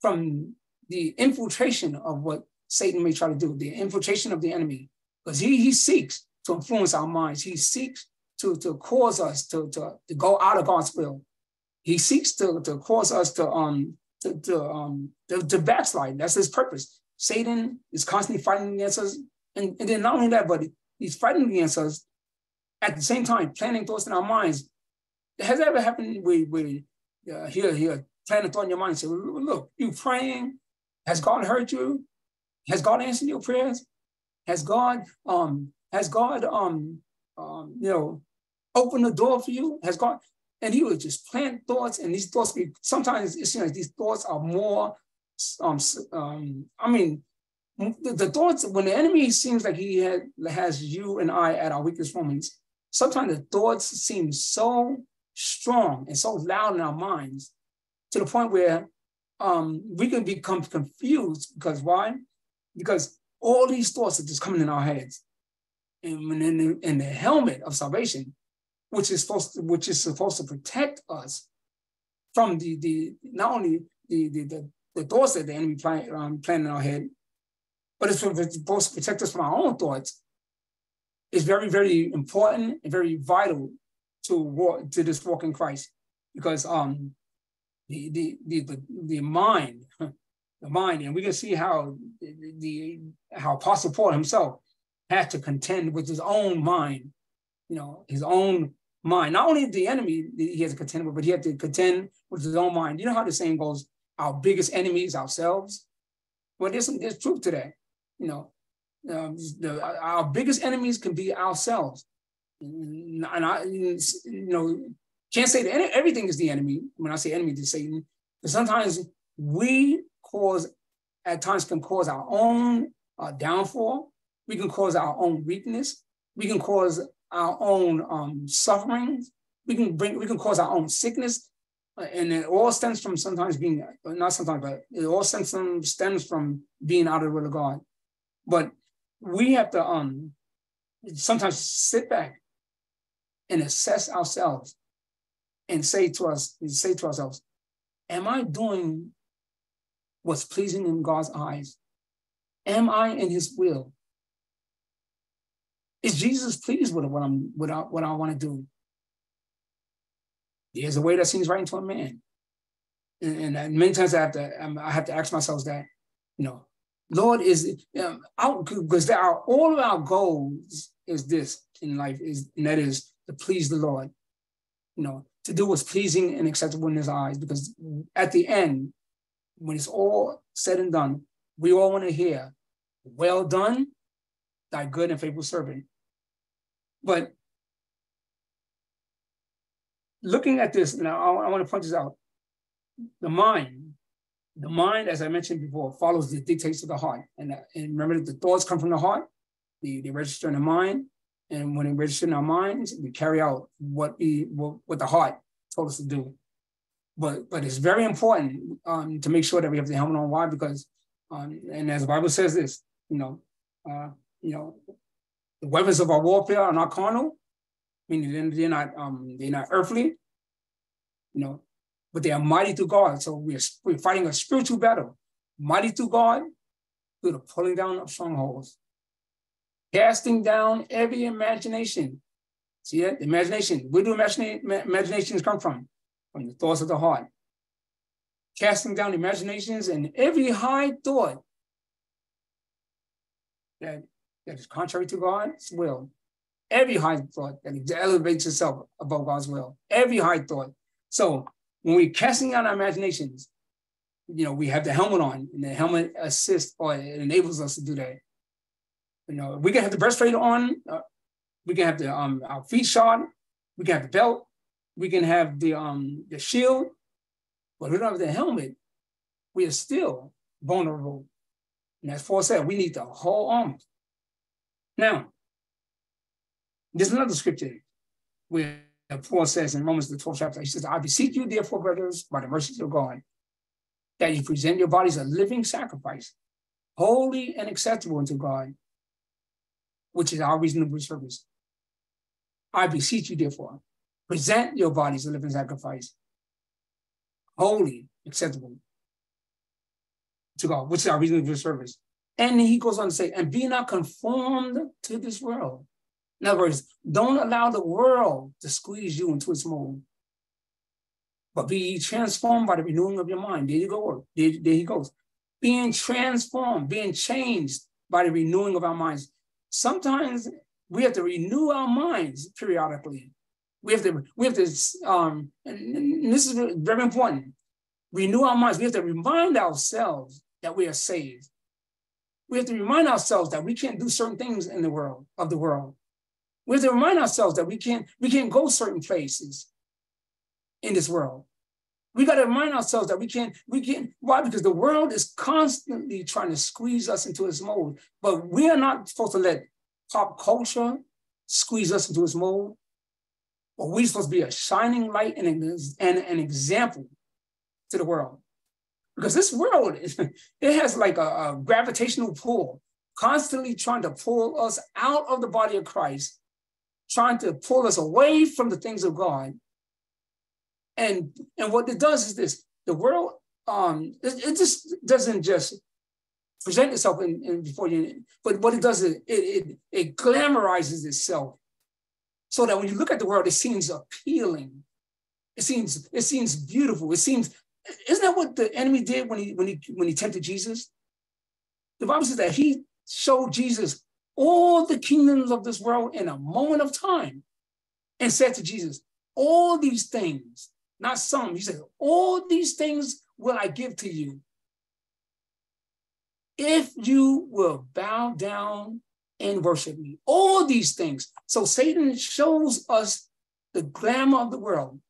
from the infiltration of what Satan may try to do, the infiltration of the enemy, because he, he seeks to influence our minds. He seeks to, to cause us to, to, to go out of God's will. He seeks to, to cause us to, um, to, to, um, to, to backslide. That's his purpose. Satan is constantly fighting against us. And, and then not only that, but he's fighting against us at the same time, planting thoughts in our minds. Has that ever happened where, where uh, here, here, planting a thought in your mind, say, look, you praying, has God heard you? Has God answered your prayers? Has God um has God um um you know opened the door for you? Has God and he would just plant thoughts, and these thoughts be sometimes it seems like these thoughts are more um um I mean the, the thoughts when the enemy seems like he had, has you and I at our weakest moments, sometimes the thoughts seem so strong and so loud in our minds to the point where um, we can become confused because why? because all these thoughts are just coming in our heads. And the, in the helmet of salvation, which is supposed to, which is supposed to protect us from the the not only the the the, the thoughts that the enemy plan, um, in our head, but it's supposed to protect us from our own thoughts. Is very very important and very vital to walk to this walk in Christ, because um the the the the, mind the mind, and we can see how the, the how Apostle Paul himself had to contend with his own mind, you know, his own mind. Not only the enemy he has to contend with, but he had to contend with his own mind. You know how the saying goes, our biggest enemy is ourselves. Well, there's some there's truth to that. You know, um, the, our biggest enemies can be ourselves. And I, you know, can't say that everything is the enemy. When I say enemy to Satan, but sometimes we cause, at times can cause our own uh, downfall. We can cause our own weakness. We can cause our own um, suffering. We can bring, we can cause our own sickness. Uh, and it all stems from sometimes being, not sometimes, but it all stems from, stems from being out of the will of God. But we have to um, sometimes sit back and assess ourselves and say to us, say to ourselves, am I doing what's pleasing in God's eyes? Am I in his will? Is Jesus pleased with what I'm what I, what I want to do? There's a way that seems right to a man. And, and many times I have to um, I have to ask myself that, you know, Lord, is um, because there are all of our goals is this in life is and that is to please the Lord, you know, to do what's pleasing and acceptable in His eyes. Because at the end, when it's all said and done, we all want to hear, well done, thy good and faithful servant. But looking at this, now I, I want to point this out. The mind, the mind, as I mentioned before, follows the dictates of the heart. And, and remember that the thoughts come from the heart, they, they register in the mind. And when they register in our minds, we carry out what we what, what the heart told us to do. but but it's very important um, to make sure that we have the helmet on. Why? Because um, and as the Bible says this, you know, uh, you know, weapons of our warfare are not carnal, meaning they're not um, they're not earthly, you know, but they are mighty to God. So we're we're fighting a spiritual battle, mighty to God through the pulling down of strongholds, casting down every imagination. See that? Imagination. Where do imaginations come from? From the thoughts of the heart. Casting down imaginations and every high thought that, that is contrary to God's will. Every high thought that elevates itself above God's will. Every high thought. So when we're casting out our imaginations, you know, we have the helmet on, and the helmet assists or it enables us to do that. You know, we can have the breastplate on, uh, we can have the um our feet shod, we can have the belt, we can have the um the shield, but we don't have the helmet. We are still vulnerable. And as Paul said, we need the whole armor. Now, this there's another scripture where Paul says in Romans the 12th chapter, he says, I beseech you, therefore, brothers, by the mercies of God, that you present your bodies a living sacrifice, holy and acceptable unto God, which is our reasonable service. I beseech you, therefore, present your bodies a living sacrifice, holy, acceptable to God, which is our reasonable service. And he goes on to say, and be not conformed to this world. In other words, don't allow the world to squeeze you into its mold, but be transformed by the renewing of your mind. There you go. There, there he goes. Being transformed, being changed by the renewing of our minds. Sometimes we have to renew our minds periodically. We have to, we have to, um, and this is very important. Renew our minds. We have to remind ourselves that we are saved. We have to remind ourselves that we can't do certain things in the world of the world. We have to remind ourselves that we can't we can't go certain places in this world. We got to remind ourselves that we can't, we can't, why? Because the world is constantly trying to squeeze us into its mold, but we are not supposed to let pop culture squeeze us into its mold. But we're supposed to be a shining light and an, and an example to the world. Because this world, it has like a, a gravitational pull, constantly trying to pull us out of the body of Christ, trying to pull us away from the things of God and and what it does is this: the world, um, it, it just doesn't just present itself in, in, before you, but what it does is it, it it glamorizes itself, so that when you look at the world, it seems appealing. It seems it seems beautiful. It seems isn't that what the enemy did when he when he when he tempted Jesus? The Bible says that he showed Jesus all the kingdoms of this world in a moment of time and said to Jesus, All these things not some. He said, All these things will I give to you if you will bow down and worship me. All these things. So Satan shows us the glamour of the world.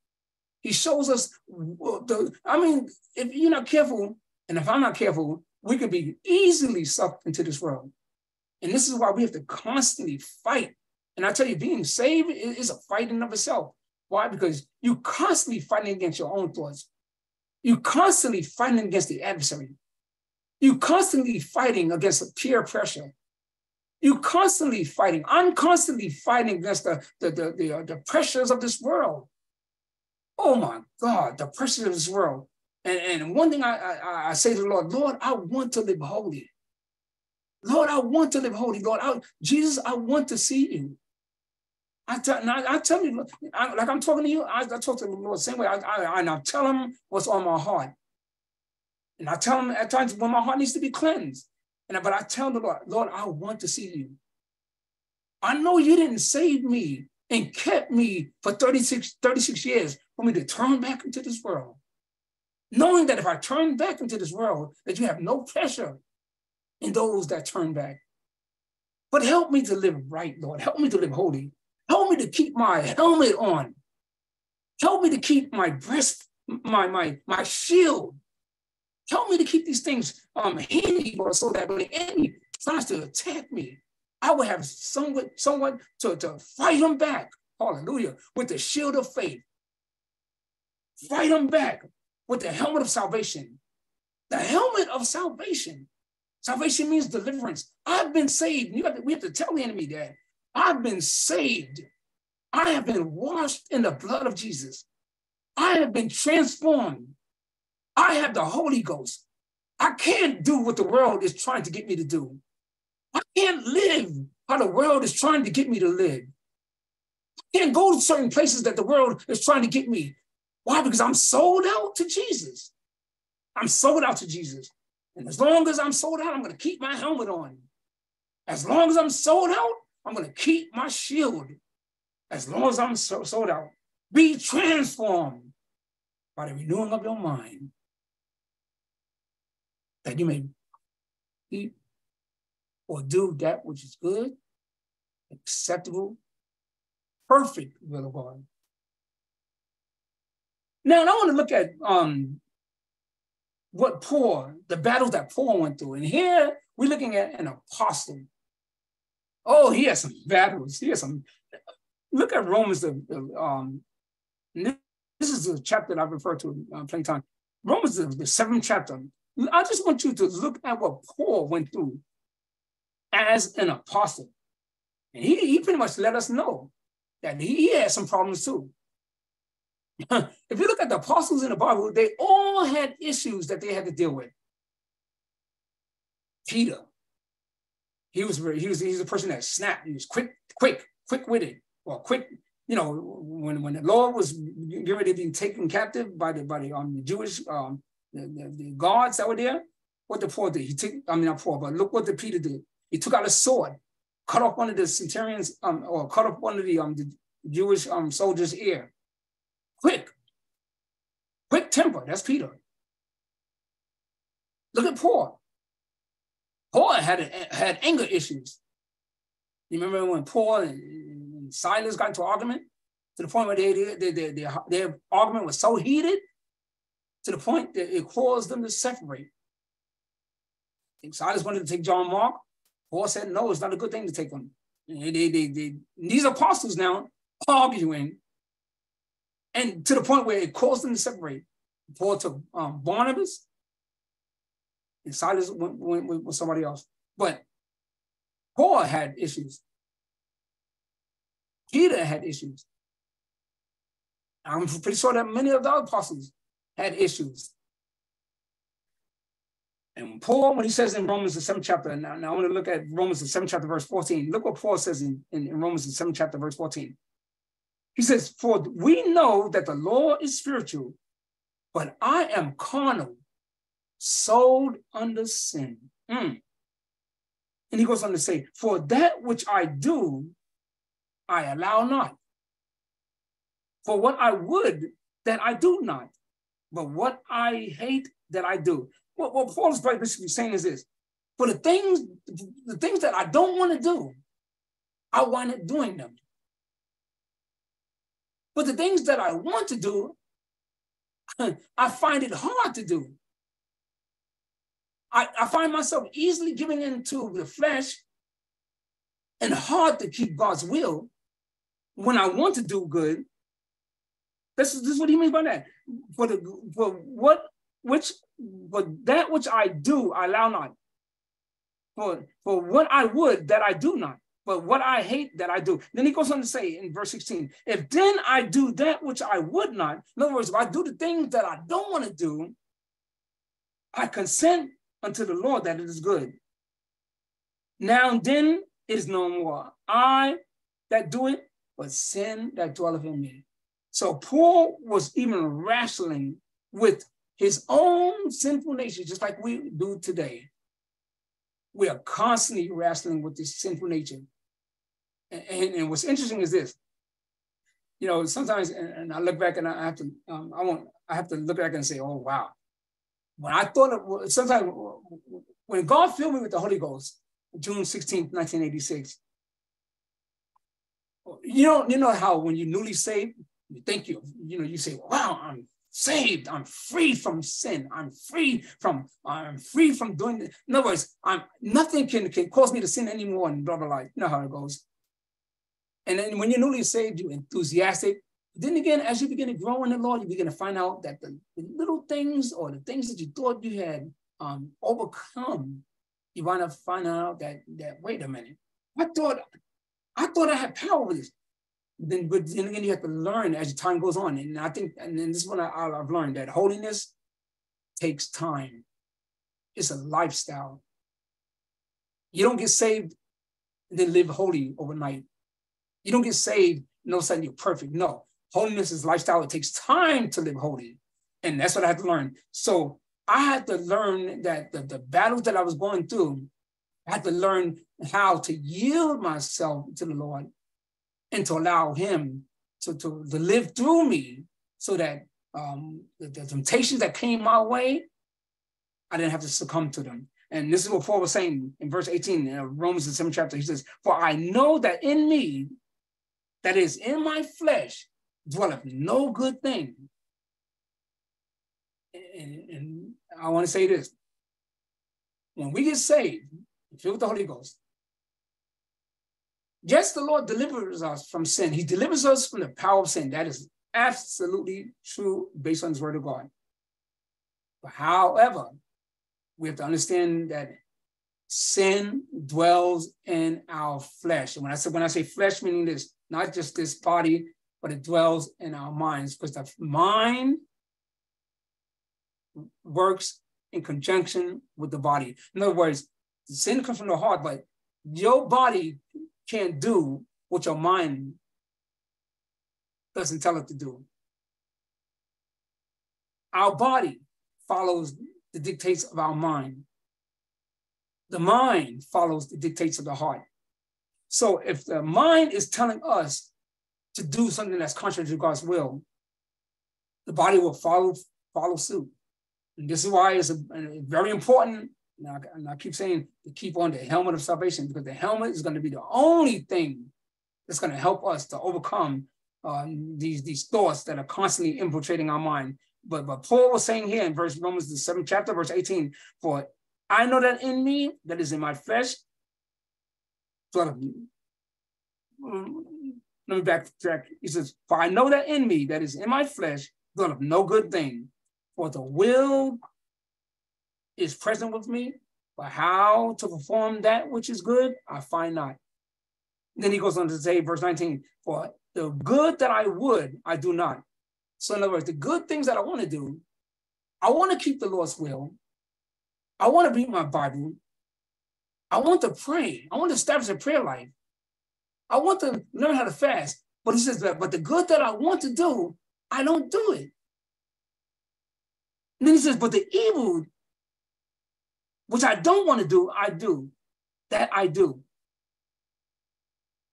He shows us the, I mean, if you're not careful, and if I'm not careful, we could be easily sucked into this world. And this is why we have to constantly fight. And I tell you, being saved is a fight in of itself. Why? Because you're constantly fighting against your own thoughts. You're constantly fighting against the adversary. You're constantly fighting against the peer pressure. You're constantly fighting. I'm constantly fighting against the, the, the, the, the pressures of this world. Oh my God, the pressures of this world. And, and one thing I, I, I say to the Lord, Lord, I want to live holy. Lord, I want to live holy. Lord, I, Jesus, I want to see you. I tell, I, I tell you, I, like I'm talking to you, I, I talk to the Lord the same way. I, I, I tell him what's on my heart. And I tell him at times when my heart needs to be cleansed. And but I tell the Lord, Lord, I want to see you. I know you didn't save me and kept me for 36, 36 years for me to turn back into this world. Knowing that if I turn back into this world, that you have no pressure in those that turn back. But help me to live right, Lord. Help me to live holy. Help me to keep my helmet on. Help me to keep my breast, my, my, my shield. Help me to keep these things um, handy so that when the enemy tries to attack me, I will have someone, someone to, to fight him back. Hallelujah. With the shield of faith. Fight them back. with the helmet of salvation. The helmet of salvation. Salvation means deliverance. I've been saved. Have to, we have to tell the enemy that I've been saved. I have been washed in the blood of Jesus. I have been transformed. I have the Holy Ghost. I can't do what the world is trying to get me to do. I can't live how the world is trying to get me to live. I can't go to certain places that the world is trying to get me. Why? Because I'm sold out to Jesus. I'm sold out to Jesus. And as long as I'm sold out, I'm going to keep my helmet on. As long as I'm sold out, I'm going to keep my shield. As long as I'm so, sold out, be transformed by the renewing of your mind, that you may eat or do that which is good, acceptable, perfect will of God. Now, I want to look at um, what Paul, the battles that Paul went through. And here we're looking at an apostle. Oh, he has some battles. He has some. Look at Romans, the, the um, this is the chapter that I've referred to uh, plenty of times. Romans, the, the seventh chapter. I just want you to look at what Paul went through as an apostle. And he, he pretty much let us know that he, he had some problems too. if you look at the apostles in the Bible, they all had issues that they had to deal with. Peter, he was he was he's a person that snapped. He was quick, quick, quick witted, or quick. You know, when when the Lord was getting ready to be taken captive by the by the um Jewish um the, the, the guards that were there, what the Paul did? He took I mean not Paul, but look what the Peter did. He took out a sword, cut off one of the centurions um or cut off one of the um the Jewish um soldiers' ear quick, quick temper. That's Peter. Look at Paul. Paul had had anger issues. You remember when Paul and, Silas got into argument to the point where they, they, they, they, their argument was so heated to the point that it caused them to separate. Silas wanted to take John Mark. Paul said, no, it's not a good thing to take them. They, they, they, these apostles now arguing and to the point where it caused them to separate. Paul took um, Barnabas, and Silas went, went, went with somebody else. But Paul had issues. Peter had issues. I'm pretty sure that many of the apostles had issues. And Paul, when he says in Romans the seventh chapter, now, now I want to look at Romans the seventh chapter, verse 14. Look what Paul says in, in, in Romans the seventh chapter, verse 14. He says, For we know that the law is spiritual, but I am carnal, sold under sin. Mm. And he goes on to say, For that which I do, I allow not. For what I would, that I do not. But what I hate, that I do. What, what Paul is basically saying is this for the things, the things that I don't want to do, I wind up doing them. But the things that I want to do, I find it hard to do. I, I find myself easily giving into the flesh and hard to keep God's will when I want to do good. This is, this is what he means by that. For the for what which for that which I do, I allow not. For for what I would that I do not but what I hate that I do. Then he goes on to say in verse 16, if then I do that which I would not, in other words, if I do the things that I don't want to do, I consent unto the Lord that it is good. Now then is no more I that do it, but sin that dwelleth in me. So Paul was even wrestling with his own sinful nature, just like we do today. We are constantly wrestling with this sinful nature. And, and, what's interesting is this, you know, sometimes, and, and I look back and I have to, um, I want, I have to look back and say, oh, wow. When I thought of, sometimes when God filled me with the Holy Ghost, June 16, 1986, you know, you know how when you're newly saved, you think you, you know, you say, wow, I'm saved. I'm free from sin. I'm free from, I'm free from doing this. In other words, I'm nothing can, can cause me to sin anymore and blah, blah, blah. You know how it goes. And then when you're newly saved, you're enthusiastic. Then again, as you begin to grow in the Lord, you begin to find out that the, the little things or the things that you thought you had um, overcome, you want to find out that that wait a minute, I thought I thought I had power over this. Then, but then again, you have to learn as time goes on. And I think, and this is what I, I've learned that holiness takes time. It's a lifestyle. You don't get saved and then live holy overnight. You don't get saved a sudden you're perfect. No, holiness is lifestyle. It takes time to live holy. And that's what I had to learn. So I had to learn that the, the battles that I was going through, I had to learn how to yield myself to the Lord and to allow Him to, to, to live through me so that um, the, the temptations that came my way, I didn't have to succumb to them. And this is what Paul was saying in verse 18 in Romans, the seventh chapter. He says, For I know that in me, that is in my flesh, dwelleth no good thing. And, and I want to say this when we get saved, filled with the Holy Ghost, yes, the Lord delivers us from sin. He delivers us from the power of sin. That is absolutely true based on his word of God. But however, we have to understand that sin dwells in our flesh. And when I say when I say flesh, meaning this, not just this body, but it dwells in our minds, because the mind works in conjunction with the body. In other words, sin comes from the heart, but your body can't do what your mind doesn't tell it to do. Our body follows the dictates of our mind. The mind follows the dictates of the heart. So if the mind is telling us to do something that's contrary to God's will, the body will follow follow suit. And this is why it's a, a very important, and I, and I keep saying to keep on the helmet of salvation, because the helmet is going to be the only thing that's going to help us to overcome uh, these, these thoughts that are constantly infiltrating our mind. But, but Paul was saying here in verse Romans, the seventh chapter, verse 18, for I know that in me, that is in my flesh, sort of, mm, let me backtrack. He says, for I know that in me, that is in my flesh, of no good thing. For the will is present with me, but how to perform that which is good, I find not. Then he goes on to say, verse 19, for the good that I would, I do not. So, in other words, the good things that I want to do, I want to keep the Lord's will. I want to read my Bible. I want to pray. I want to establish a prayer life. I want to learn how to fast. But he says that, but the good that I want to do, I don't do it. And then he says, but the evil, which I don't want to do, I do. That I do.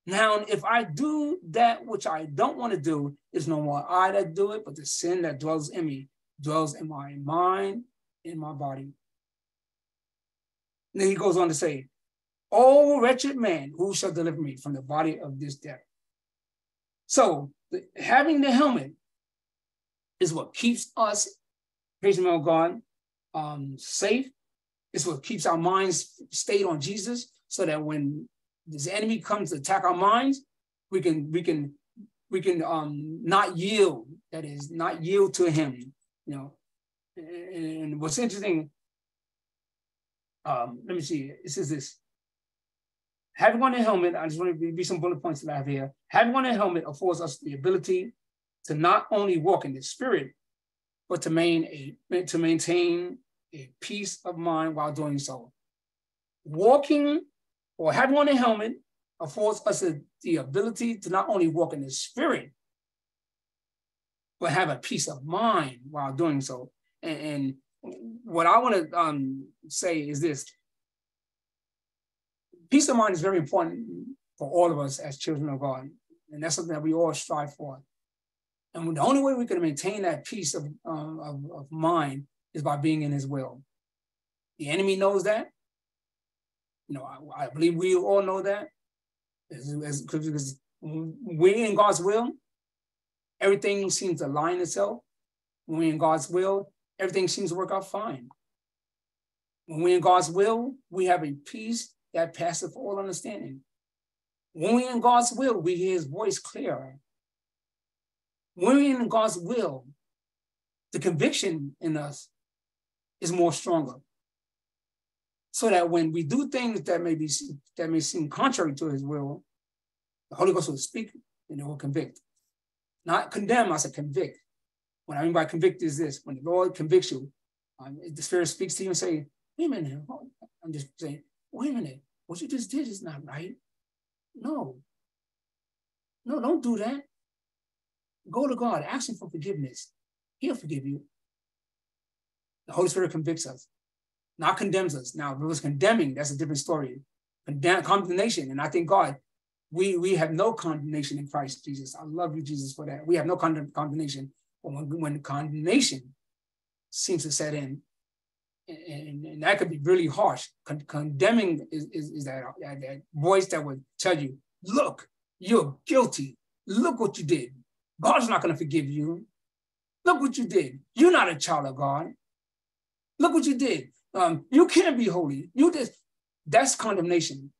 Now, if I do that which I don't want to do, it's no more I that do it, but the sin that dwells in me dwells in my mind, in my body. Then he goes on to say, Oh, wretched man, who shall deliver me from the body of this death? So, the, having the helmet is what keeps us, praise the God, um, safe. It's what keeps our minds stayed on Jesus so that when this enemy comes to attack our minds, we can we can we can um not yield. That is not yield to him. You know, and what's interesting. Um, let me see. It says this. Having on a helmet, I just want to be some bullet points that I have here. Having on a helmet affords us the ability to not only walk in the spirit, but to maintain to maintain a peace of mind while doing so. Walking or having on a helmet affords us the ability to not only walk in the spirit, but have a peace of mind while doing so. And, and what I want to um, say is this peace of mind is very important for all of us as children of God. And that's something that we all strive for. And the only way we can maintain that peace of, uh, of, of mind is by being in his will. The enemy knows that. You know, I, I believe we all know that. As, Because we're in God's will, everything seems to align itself. When we're in God's will, everything seems to work out fine. When we're in God's will, we have a peace that passeth all understanding. When we're in God's will, we hear his voice clearer. When we're in God's will, the conviction in us is more stronger. So that when we do things that may be that may seem contrary to his will, the Holy Ghost will speak and it will convict. Not condemn, I said convict. What I mean by convict is this when the Lord convicts you, um, the Spirit speaks to you and say, wait a minute, I'm just saying, wait a minute, what you just did is not right. No. No, don't do that. Go to God, ask Him for forgiveness. He'll forgive you. The Holy Spirit convicts us, not condemns us. Now, if it was condemning, that's a different story. Condemn, condemnation, and I thank God, we we have no condemnation in Christ Jesus. I love you, Jesus, for that. We have no condemnation. But when, when condemnation seems to set in, and, and that could be really harsh. Con- condemning is, is, is that, that voice that would tell you, look, you're guilty. Look what you did. God's not going to forgive you. Look what you did. You're not a child of God. Look what you did. Um, you can't be holy. You just that's condemnation.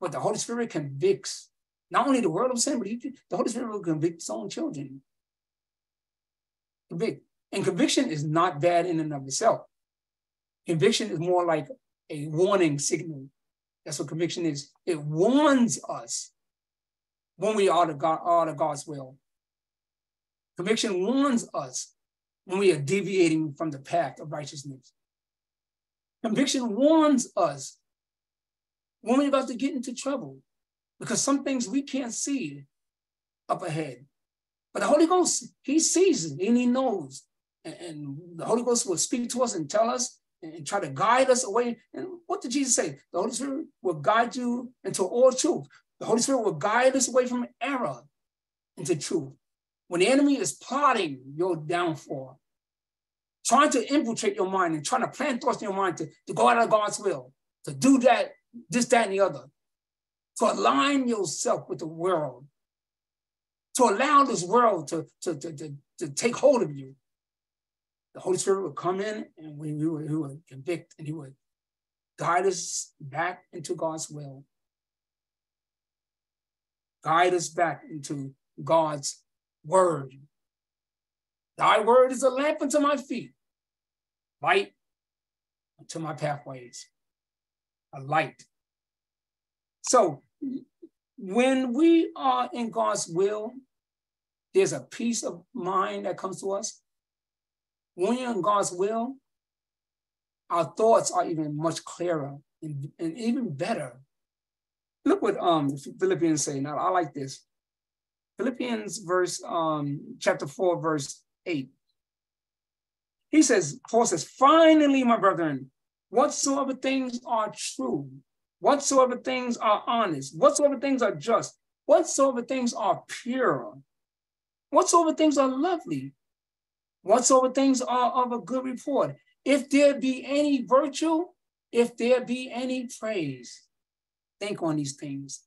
But the Holy Spirit convicts not only the world of sin, but he, the Holy Spirit will convict his own children. Convict. And conviction is not bad in and of itself. Conviction is more like a warning signal. That's what conviction is. It warns us when we are to God, are to God's will. Conviction warns us when we are deviating from the path of righteousness. Conviction warns us when we're about to get into trouble because some things we can't see up ahead. But the Holy Ghost, He sees it and He knows. And, the Holy Ghost will speak to us and tell us and try to guide us away. And what did Jesus say? The Holy Spirit will guide you into all truth. The Holy Spirit will guide us away from error into truth. When the enemy is plotting your downfall, trying to infiltrate your mind and trying to plant thoughts in your mind to, to go out of God's will, to do that, this, that, and the other, to align yourself with the world, to allow this world to, to, to, to, to take hold of you, the Holy Spirit would come in and we, we he would convict and he would guide us back into God's will. Guide us back into God's word. Thy word is a lamp unto my feet, light unto my pathways, a light. So when we are in God's will, there's a peace of mind that comes to us when you're in God's will, our thoughts are even much clearer and, and even better. Look what um Philippians say. Now I like this. Philippians verse um chapter 4, verse 8. He says, Paul says, finally, my brethren, whatsoever things are true, whatsoever things are honest, whatsoever things are just, whatsoever things are pure, whatsoever things are lovely, whatsoever things are of a good report. If there be any virtue, if there be any praise, think on these things.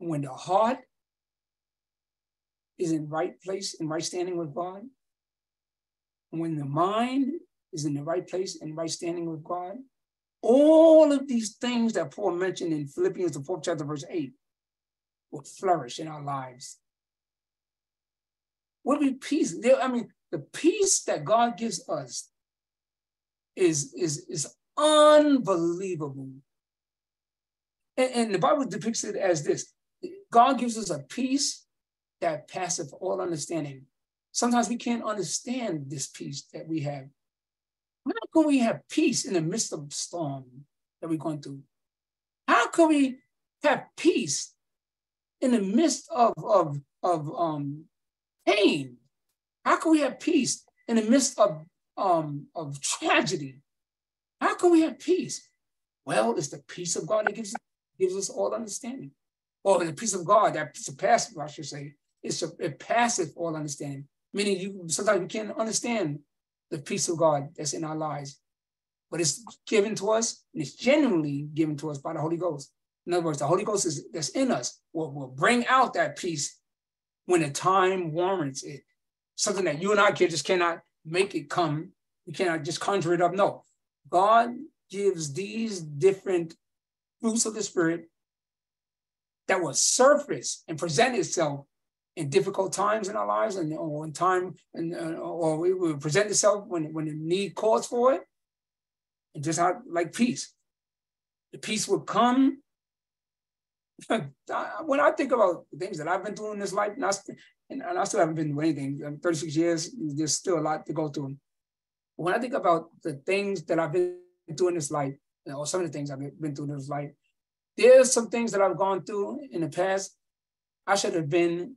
When the heart is in right place and right standing with God, when the mind is in the right place and right standing with God, all of these things that Paul mentioned in Philippians, the fourth chapter, verse 8, will flourish in our lives would be peace. I mean, the peace that God gives us is, is, is unbelievable. And, and the Bible depicts it as this God gives us a peace that passeth all understanding. Sometimes we can't understand this peace that we have. How can we have peace in the midst of storm that we're going through? How can we have peace in the midst of, of, of um, pain? How can we have peace in the midst of, um, of tragedy? How can we have peace? Well, it's the peace of God that gives, gives us all understanding. Or the peace of God that surpasses, I should say, it's a, it passes all understanding. Meaning you sometimes we can't understand the peace of God that's in our lives. But it's given to us, and it's genuinely given to us by the Holy Ghost. In other words, the Holy Ghost is that's in us will, will bring out that peace when the time warrants it. Something that you and I can just cannot make it come. You cannot just conjure it up. No, God gives these different fruits of the Spirit that will surface and present itself in difficult times in our lives, and or in time, and uh, or we will present itself when when the need calls for it, and just like peace. The peace will come. when I think about the things that I've been through in this life, and I, and I still haven't been through anything. I'm 36 years, there's still a lot to go through. When I think about the things that I've been through in this life, or some of the things I've been through in this life, there's some things that I've gone through in the past. I should have been,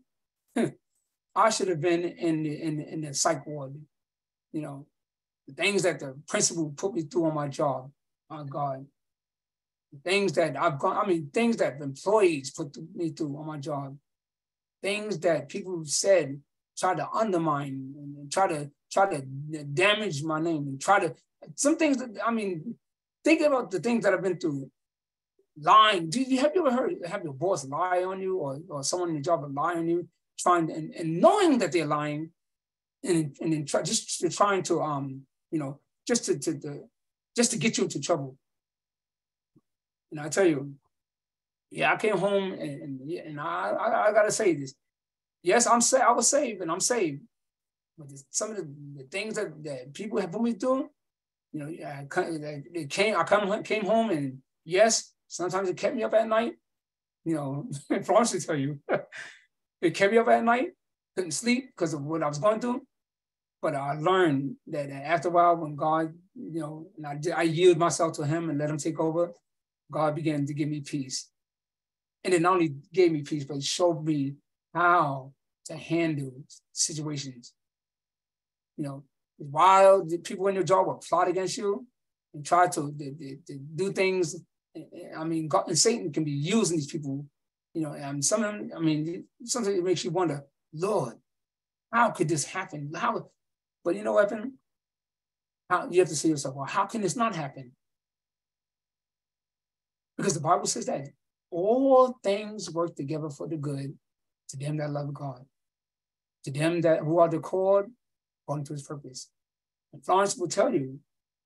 I should have been in the in, in the psych ward. You know, the things that the principal put me through on my job. My God, the things that I've gone. I mean, things that employees put me through on my job. Things that people said try to undermine and try to try to damage my name and try to some things that I mean, think about the things that I've been through lying. Do you have you ever heard have your boss lie on you or, or someone in the job lie on you, trying and, and knowing that they're lying, and and then try, just trying to um you know just to, to, to just to get you into trouble. And I tell you, yeah, I came home and and, and I, I, I gotta say this. Yes, I'm sa- I was saved and I'm saved, but some of the, the things that, that people have put me through, you know, I, they came I come came home and yes, Sometimes it kept me up at night. You know, Florence will tell you, it kept me up at night. Couldn't sleep because of what I was going through. But I learned that after a while, when God, you know, and I, I yield myself to Him and let Him take over, God began to give me peace. And it not only gave me peace, but showed me how to handle situations. You know, while people in your job will plot against you and try to, to do things I mean, God and Satan can be using these people, you know, and some of them, I mean, sometimes it makes you wonder, Lord, how could this happen? How, but you know what, how you have to say yourself, well, how can this not happen? Because the Bible says that all things work together for the good to them that love God, to them that who are the called according to his purpose. And Florence will tell you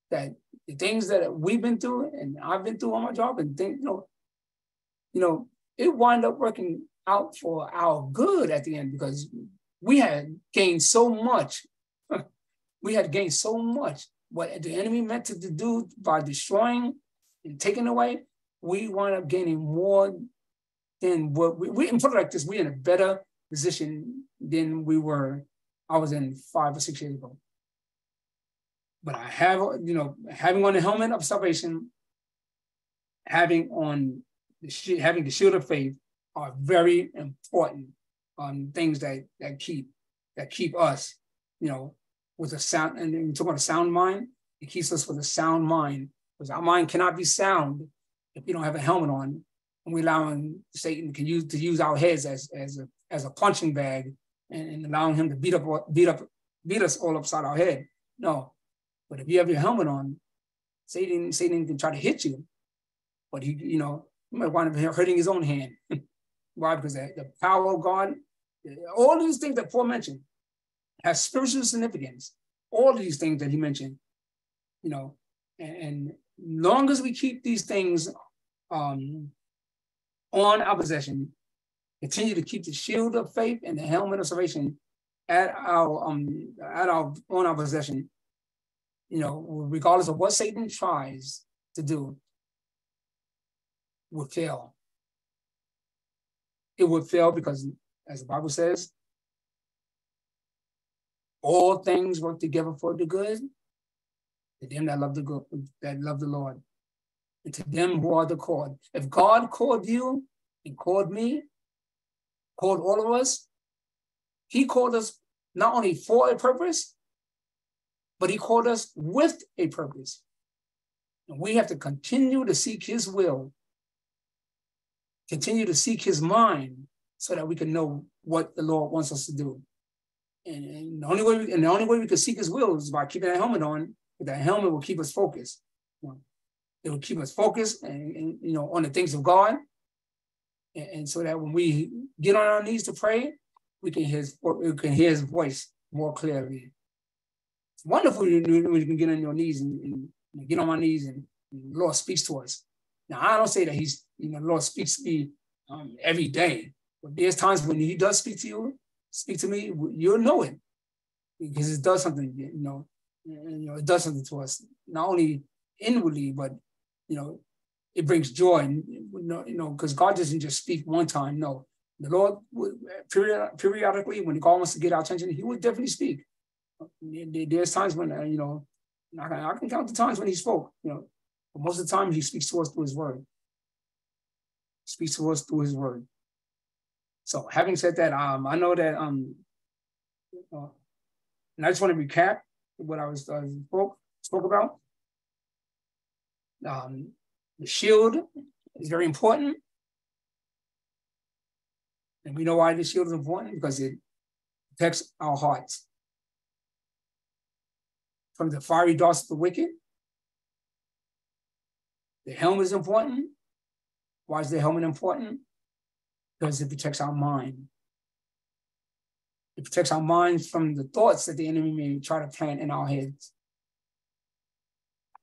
that the things that we've been through and I've been through on my job and think, you know, you know, it wound up working out for our good at the end because we had gained so much. we had gained so much. What the enemy meant to do by destroying and taking away, we wound up gaining more than what we, we put it like this, we're in a better position than we were, I was in five or six years ago. But I have, you know, having on the helmet of salvation, having on the having the shield of faith are very important um, things that that keep that keep us, you know, with a sound. And we talk about a sound mind. It keeps us with a sound mind because our mind cannot be sound if we don't have a helmet on, and we allowing Satan can use to use our heads as as a as a punching bag and, and allowing him to beat up beat up beat us all upside our head. No, but if you have your helmet on, Satan, Satan can try to hit you, but he, you know, you might wind up hurting his own hand. Why? Because the, the power of God, all these things that Paul mentioned have spiritual significance. All these things that he mentioned, you know, and, and long as we keep these things um, on our possession, continue to keep the shield of faith and the helmet of salvation at our um at our on our possession, you know, regardless of what Satan tries to do, would fail. It would fail because, as the Bible says, all things work together for the good to them that love the good, that love the Lord, and to them who are the called. If God called you and called me, called all of us, He called us not only for a purpose, but he called us with a purpose. And we have to continue to seek his will, continue to seek his mind so that we can know what the Lord wants us to do. And, and the only way we, and the only way we can seek his will is by keeping that helmet on. That helmet will keep us focused. It will keep us focused and, and you know on the things of God. And, and, so that when we get on our knees to pray, we can hear his, we can hear his voice more clearly. It's wonderful when you can get on your knees and, and get on my knees and, and, the Lord speaks to us. Now, I don't say that he's, you know, the Lord speaks to me um, every day, but there's times when he does speak to you speak to me, you'll know it because it does something, you know, and, you know, it does something to us, not only inwardly, but, you know, it brings joy, you know, because God doesn't just speak one time. No, the Lord, period, periodically, when God wants to get our attention, He would definitely speak. There's times when, uh, you know, I can, I can count the times when He spoke, you know, but most of the time He speaks to us through His Word. He speaks to us through His Word. So having said that, um, I know that um, uh, and I just want to recap what I was uh, spoke spoke about. Um, the shield is very important, and we know why the shield is important because it protects our hearts from the fiery darts of the wicked. The helmet is important. Why is the helmet important? because it protects our mind. It protects our minds from the thoughts that the enemy may try to plant in our heads.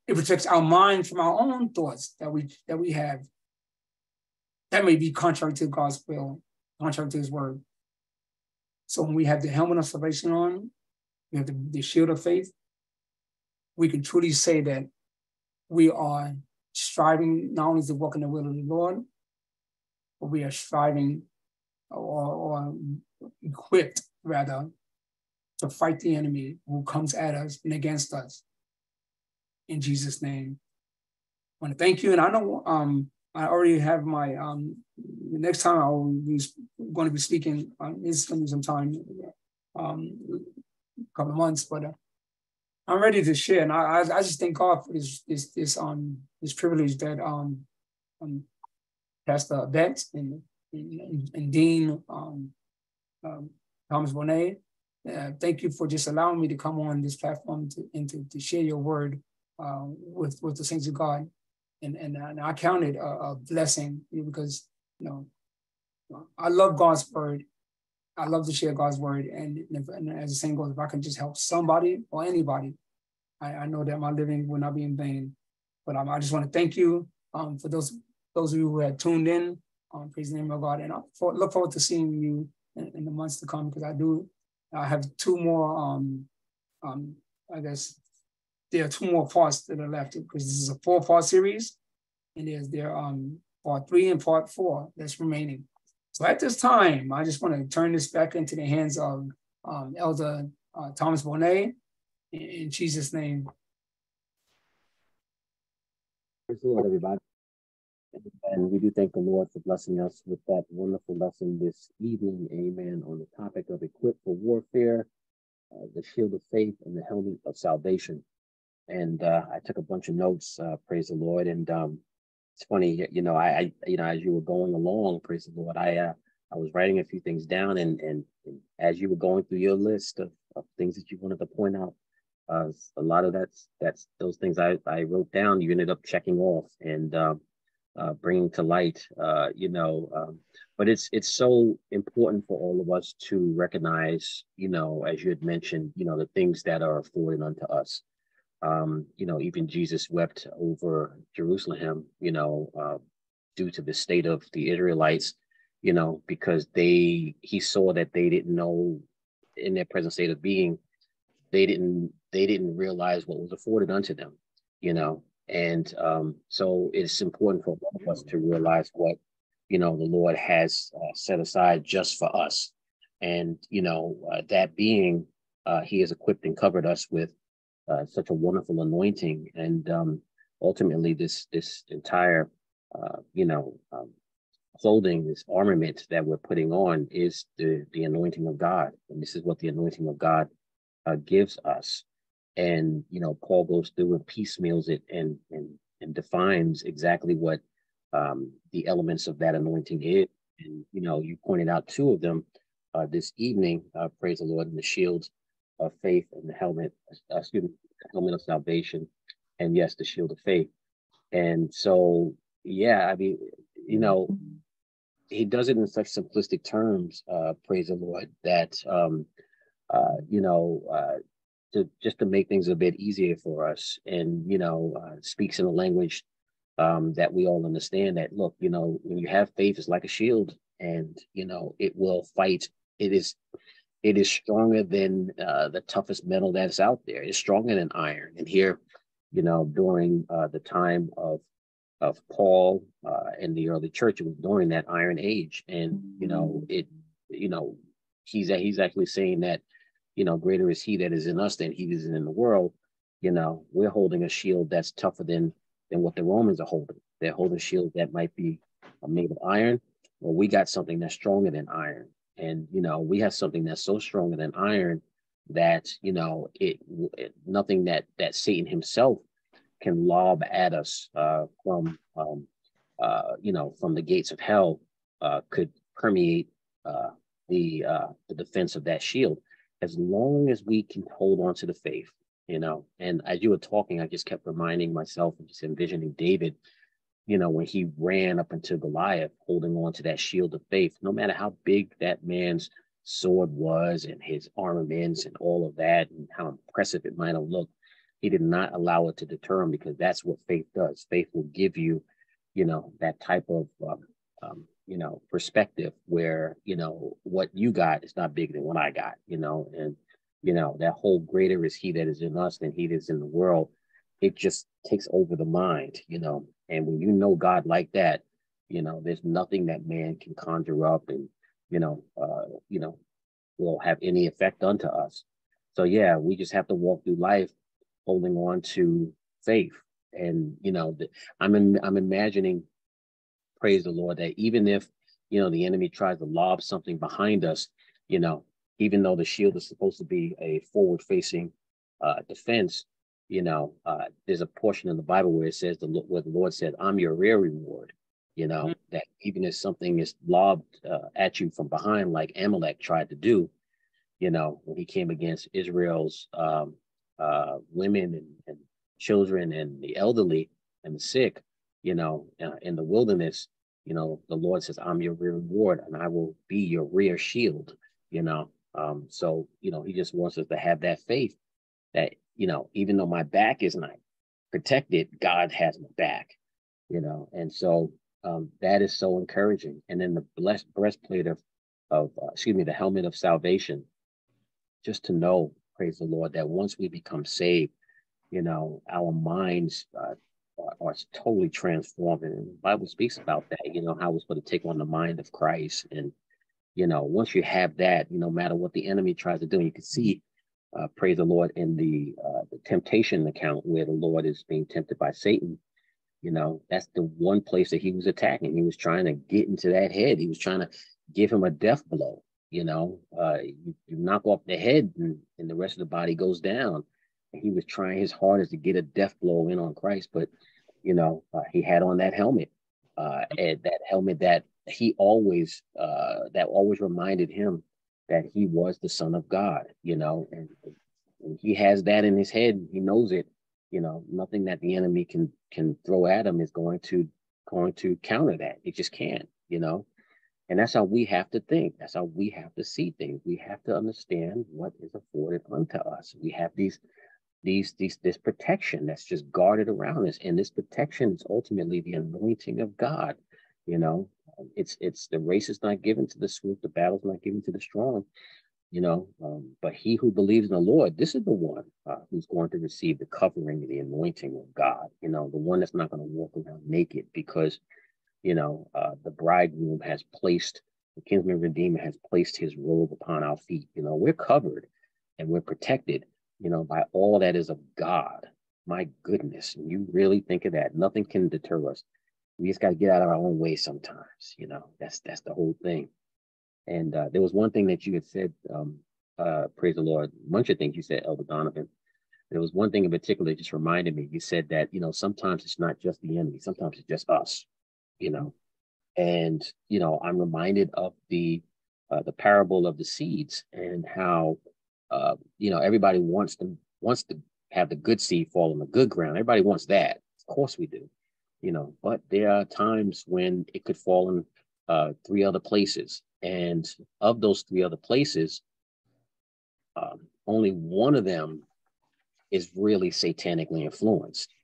It protects our mind from our own thoughts that we that we have. That may be contrary to God's will, contrary to his word. So when we have the helmet of salvation on, we have the, the shield of faith, we can truly say that we are striving not only to walk in the will of the Lord, but we are striving or, or equipped rather to fight the enemy who comes at us and against us. In Jesus' name. I want to thank you. And I know um, I already have my um, next time I'll be going to be speaking. Um, it's going to be some time, um, a couple of months, but uh, I'm ready to share. And I, I, just thank God for this this this um this privilege that um, um Pastor Betts and, and, and Dean um, um, Thomas Bonet. Uh, thank you for just allowing me to come on this platform to, and to, to share your word uh, with, with the saints of God. And, and, and I count it a, a blessing because, you know, I love God's word. I love to share God's word. And, if, and as the saying goes, if I can just help somebody or anybody, I, I know that my living will not be in vain. But um, I just want to thank you um, for those those of you who had tuned in. Um, praise the name of God. And I look forward to seeing you in, in the months to come because I do. I have two more, um, um, I guess, there are two more parts that are left because this is a four part series. And there's there um, part three and part four that's remaining. So at this time, I just want to turn this back into the hands of um, Elder uh, Thomas Bonet in, in Jesus' name. Praise the Lord, everybody. And we do thank the Lord for blessing us with that wonderful lesson this evening. Amen. On the topic of equipped for warfare, uh, the shield of faith, and the helmet of salvation. And uh, I took a bunch of notes. Uh, praise the Lord. And um, it's funny, you know, I, I, you know, as you were going along, praise the Lord, I, uh, I was writing a few things down, and, and, and as you were going through your list of, of things that you wanted to point out, uh, a lot of that's that's those things I, I wrote down. You ended up checking off, and um, uh, bringing to light, uh, you know. Um, but it's it's so important for all of us to recognize, you know, as you had mentioned, you know, the things that are afforded unto us. Um, you know, even Jesus wept over Jerusalem, you know, uh, due to the state of the Israelites, you know, because they he saw that they didn't know in their present state of being, they didn't they didn't realize what was afforded unto them, you know, and um, so it's important for all of us to realize what, you know, the Lord has uh, set aside just for us. And, you know, uh, that being, uh, He has equipped and covered us with uh, such a wonderful anointing. And um, ultimately, this, this entire, uh, you know, um, clothing, this armament that we're putting on is the, the anointing of God. And this is what the anointing of God uh, gives us and you know paul goes through and piecemeals it and and and defines exactly what um, the elements of that anointing is and you know you pointed out two of them uh, this evening uh, praise the lord and the shield of faith and the helmet uh, excuse me helmet of salvation and yes the shield of faith. And so yeah i mean you know he does it in such simplistic terms uh praise the lord that um uh you know uh to just to make things a bit easier for us and you know uh, speaks in a language um, that we all understand that look you know when you have faith it's like a shield and you know it will fight. It is it is stronger than uh, the toughest metal that's out there. It's stronger than iron. And here, you know, during uh, the time of of Paul uh, in the early church, it was during that Iron Age, and you know, it, you know, he's he's actually saying that, you know, greater is He that is in us than He is in the world. You know, we're holding a shield that's tougher than than what the Romans are holding. They're holding shields that might be made of iron. Well, we got something that's stronger than iron, and you know, we have something that's so stronger than iron that you know it, it nothing that that Satan himself can lob at us uh, from um, uh, you know from the gates of hell uh, could permeate uh, the uh, the defense of that shield. As long as we can hold on to the faith you know and as you were talking i just kept reminding myself and just envisioning david you know when he ran up into goliath holding on to that shield of faith no matter how big that man's sword was and his armaments and all of that and how impressive it might have looked he did not allow it to deter him because that's what faith does. Faith will give you, you know, that type of, um, um, you know, perspective where, you know, what you got is not bigger than what I got, you know, and, you know, that whole greater is he that is in us than he that is in the world. It just takes over the mind, you know, and when you know God like that, you know, there's nothing that man can conjure up and, you know, uh, you know, will have any effect unto us. So yeah, we just have to walk through life holding on to faith. And you know, I'm in, I'm imagining, praise the Lord, that even if you know the enemy tries to lob something behind us, you know, even though the shield is supposed to be a forward-facing uh, defense, you know, uh, there's a portion in the Bible where it says the where the Lord said, "I'm your rear reward." You know mm-hmm. that even if something is lobbed uh, at you from behind, like Amalek tried to do, you know, when he came against Israel's um, uh, women and, and, children and the elderly and the sick, you know, uh, in the wilderness, you know, the Lord says, I'm your rear reward and I will be your rear shield, you know. Um, so, you know, he just wants us to have that faith that, you know, even though my back is not protected, God has my back, you know. And so um, that is so encouraging. And then the blessed breastplate of, of uh, excuse me, the helmet of salvation, just to know praise the Lord, that once we become saved, you know, our minds uh, are, are, totally transformed. And the Bible speaks about that, you know, how we're supposed to take on the mind of Christ. And, you know, once you have that, you know, no matter what the enemy tries to do, you can see, uh, praise the Lord, in the, uh, the temptation account where the Lord is being tempted by Satan. You know, that's the one place that he was attacking. He was trying to get into that head. He was trying to give him a death blow you know, uh, you, you, knock off the head and, and the rest of the body goes down. And he was trying his hardest to get a death blow in on Christ, but you know, uh, he had on that helmet, uh, and that helmet that he always, uh, that always reminded him that he was the son of God, you know, and, and he has that in his head. He knows it, you know, nothing that the enemy can, can throw at him is going to, going to counter that. It just can't, you know, and that's how we have to think. That's how we have to see things. We have to understand what is afforded unto us. We have these, these, these, this protection that's just guarded around us. And this protection is ultimately the anointing of God. You know, it's it's the race is not given to the swift, the battle's not given to the strong. You know, um, but he who believes in the Lord, this is the one uh, who's going to receive the covering, the anointing of God. You know, the one that's not going to walk around naked because you know, uh, the bridegroom has placed, the kinsman redeemer has placed his robe upon our feet. You know, we're covered and we're protected, you know, by all that is of God. My goodness, and you really think of that. Nothing can deter us. We just got to get out of our own way sometimes, you know. That's that's the whole thing. And uh, there was one thing that you had said, um, uh, praise the Lord, a bunch of things you said, Elder Donovan. There was one thing in particular that just reminded me. You said that, you know, sometimes it's not just the enemy, sometimes it's just us you know. And you know, I'm reminded of the uh, the parable of the seeds and how uh, you know everybody wants to wants to have the good seed fall on the good ground. Everybody wants that, of course we do, you know. But there are times when it could fall in uh, three other places, and of those three other places, um, only one of them is really satanically influenced,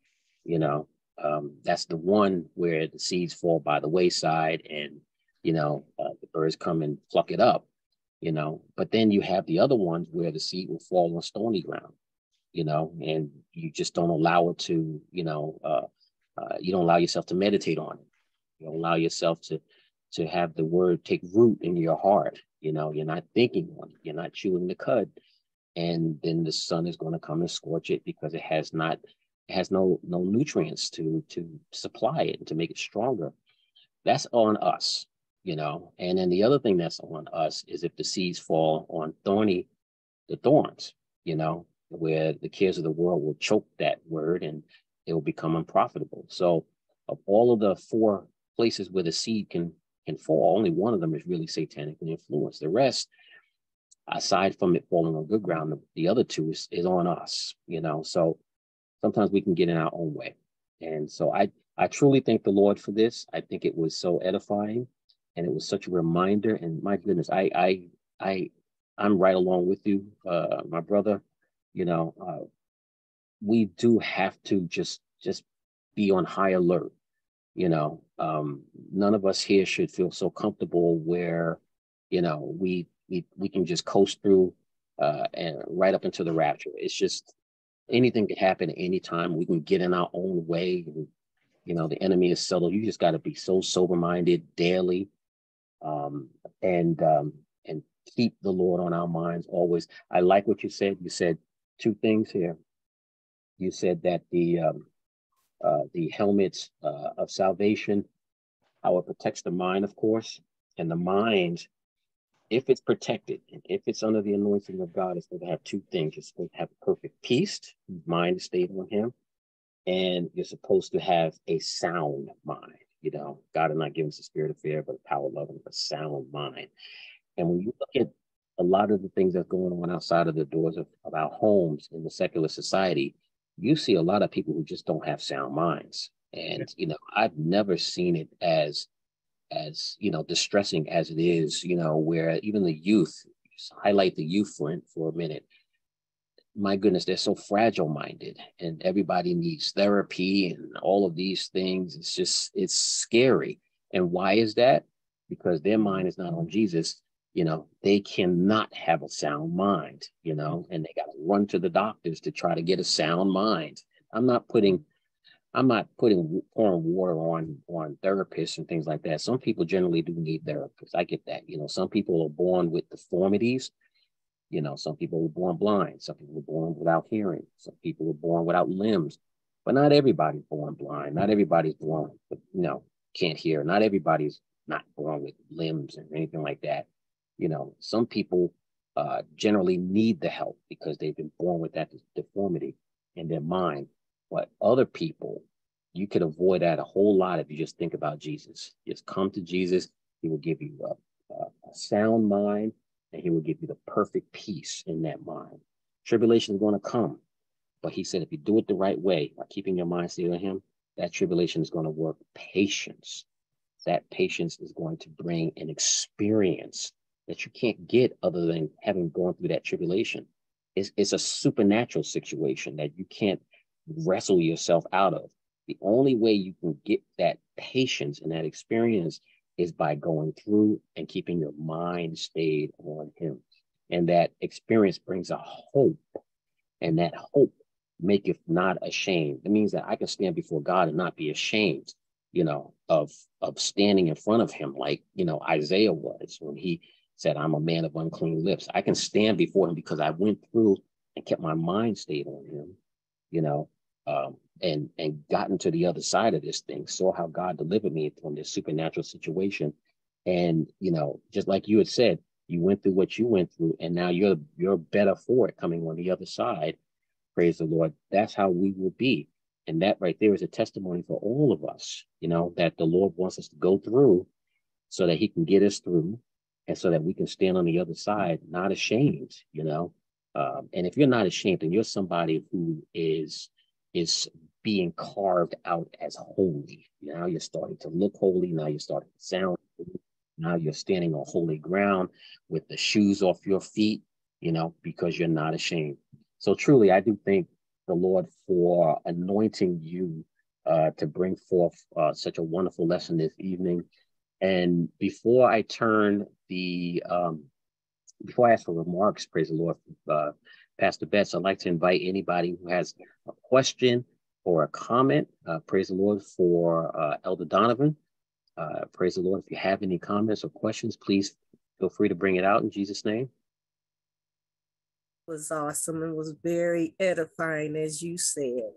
you know um, that's the one where the seeds fall by the wayside and you know uh, the birds come and pluck it up you know. But then you have the other ones where the seed will fall on stony ground, you know, and you just don't allow it to, you know, uh, uh, you don't allow yourself to meditate on it. You don't allow yourself to to have the word take root in your heart. You know, you're not thinking on it. You're not chewing the cud, and then the sun is going to come and scorch it because it has not it has no no nutrients to to supply it and to make it stronger. That's on us, you know. And then the other thing that's on us is if the seeds fall on thorny, the thorns, you know, where the cares of the world will choke that word and it will become unprofitable. So of all of the four places where the seed can can fall, only one of them is really satanically influenced. The rest, aside from it falling on good ground, the, the other two is, is on us, you know. So sometimes we can get in our own way. And so I I truly thank the Lord for this. I think it was so edifying and it was such a reminder. And my goodness, I I I I'm right along with you, uh, my brother. You know, uh, we do have to just just be on high alert. You know, um, none of us here should feel so comfortable where, you know, we we we can just coast through uh, and right up into the rapture. It's just anything can happen at any time. We can get in our own way and you know, the enemy is subtle. You just got to be so sober minded daily, um, and um, and keep the Lord on our minds always. I like what you said. You said two things here. You said that the um, uh, the helmets uh, of salvation, how it protects the mind, of course, and the mind, if it's protected and if it's under the anointing of God, it's going to have two things. It's going to have perfect peace, mind is stayed on Him, and you're supposed to have a sound mind. You know, God has not given us a spirit of fear, but a power, of love, and a sound mind. And when you look at a lot of the things that's going on outside of the doors of, of our homes in the secular society, you see a lot of people who just don't have sound minds. And you know, I've never seen it as as you know distressing as it is. You know, where even the youth highlight the youth for for a minute my goodness, they're so fragile minded and everybody needs therapy and all of these things. It's just, it's scary. And why is that? Because their mind is not on Jesus. You know, they cannot have a sound mind, you mm-hmm. know, and they got to run to the doctors to try to get a sound mind. I'm not putting, I'm not putting pouring water on on therapists and things like that. Some people generally do need therapists. I get that. You know, some people are born with deformities you know, some people were born blind, some people were born without hearing, some people were born without limbs, but not everybody's born blind. Not everybody's born, with, you know, can't hear. Not everybody's not born with limbs or anything like that. You know, some people uh, generally need the help because they've been born with that deformity in their mind. But other people, you could avoid that a whole lot if you just think about Jesus. Just come to Jesus. He will give you a, a, sound mind and he will give you the perfect peace in that mind. Tribulation is going to come, but he said if you do it the right way, by keeping your mind stayed on him, that tribulation is going to work patience. That patience is going to bring an experience that you can't get other than having gone through that tribulation. It's, it's a supernatural situation that you can't wrestle yourself out of. The only way you can get that patience and that experience is by going through and keeping your mind stayed on him. And that experience brings a hope. And that hope maketh not ashamed. It means that I can stand before God and not be ashamed, you know, of of standing in front of him, like you know, Isaiah was when he said, I'm a man of unclean lips. I can stand before him because I went through and kept my mind stayed on him, you know, um, and and gotten to the other side of this thing, saw how God delivered me from this supernatural situation. And you know, just like you had said, you went through what you went through, and now you're you're better for it coming on the other side. Praise the Lord. That's how we will be. And that right there is a testimony for all of us, you know, that the Lord wants us to go through so that he can get us through and so that we can stand on the other side, not ashamed, you know. Um, and if you're not ashamed, and you're somebody who is is being carved out as holy. Now you're starting to look holy. Now you're starting to sound. Holy. Now you're standing on holy ground with the shoes off your feet, you know, because you're not ashamed. So truly, I do thank the Lord for anointing you uh, to bring forth uh, such a wonderful lesson this evening. And before I turn the um, before I ask for remarks, praise the Lord, uh, Pastor Betts, I'd like to invite anybody who has a question or a comment. Uh, praise the Lord for uh, Elder Donovan. Uh, praise the Lord. If you have any comments or questions, please feel free to bring it out in Jesus' name. was awesome and was very edifying, as you said,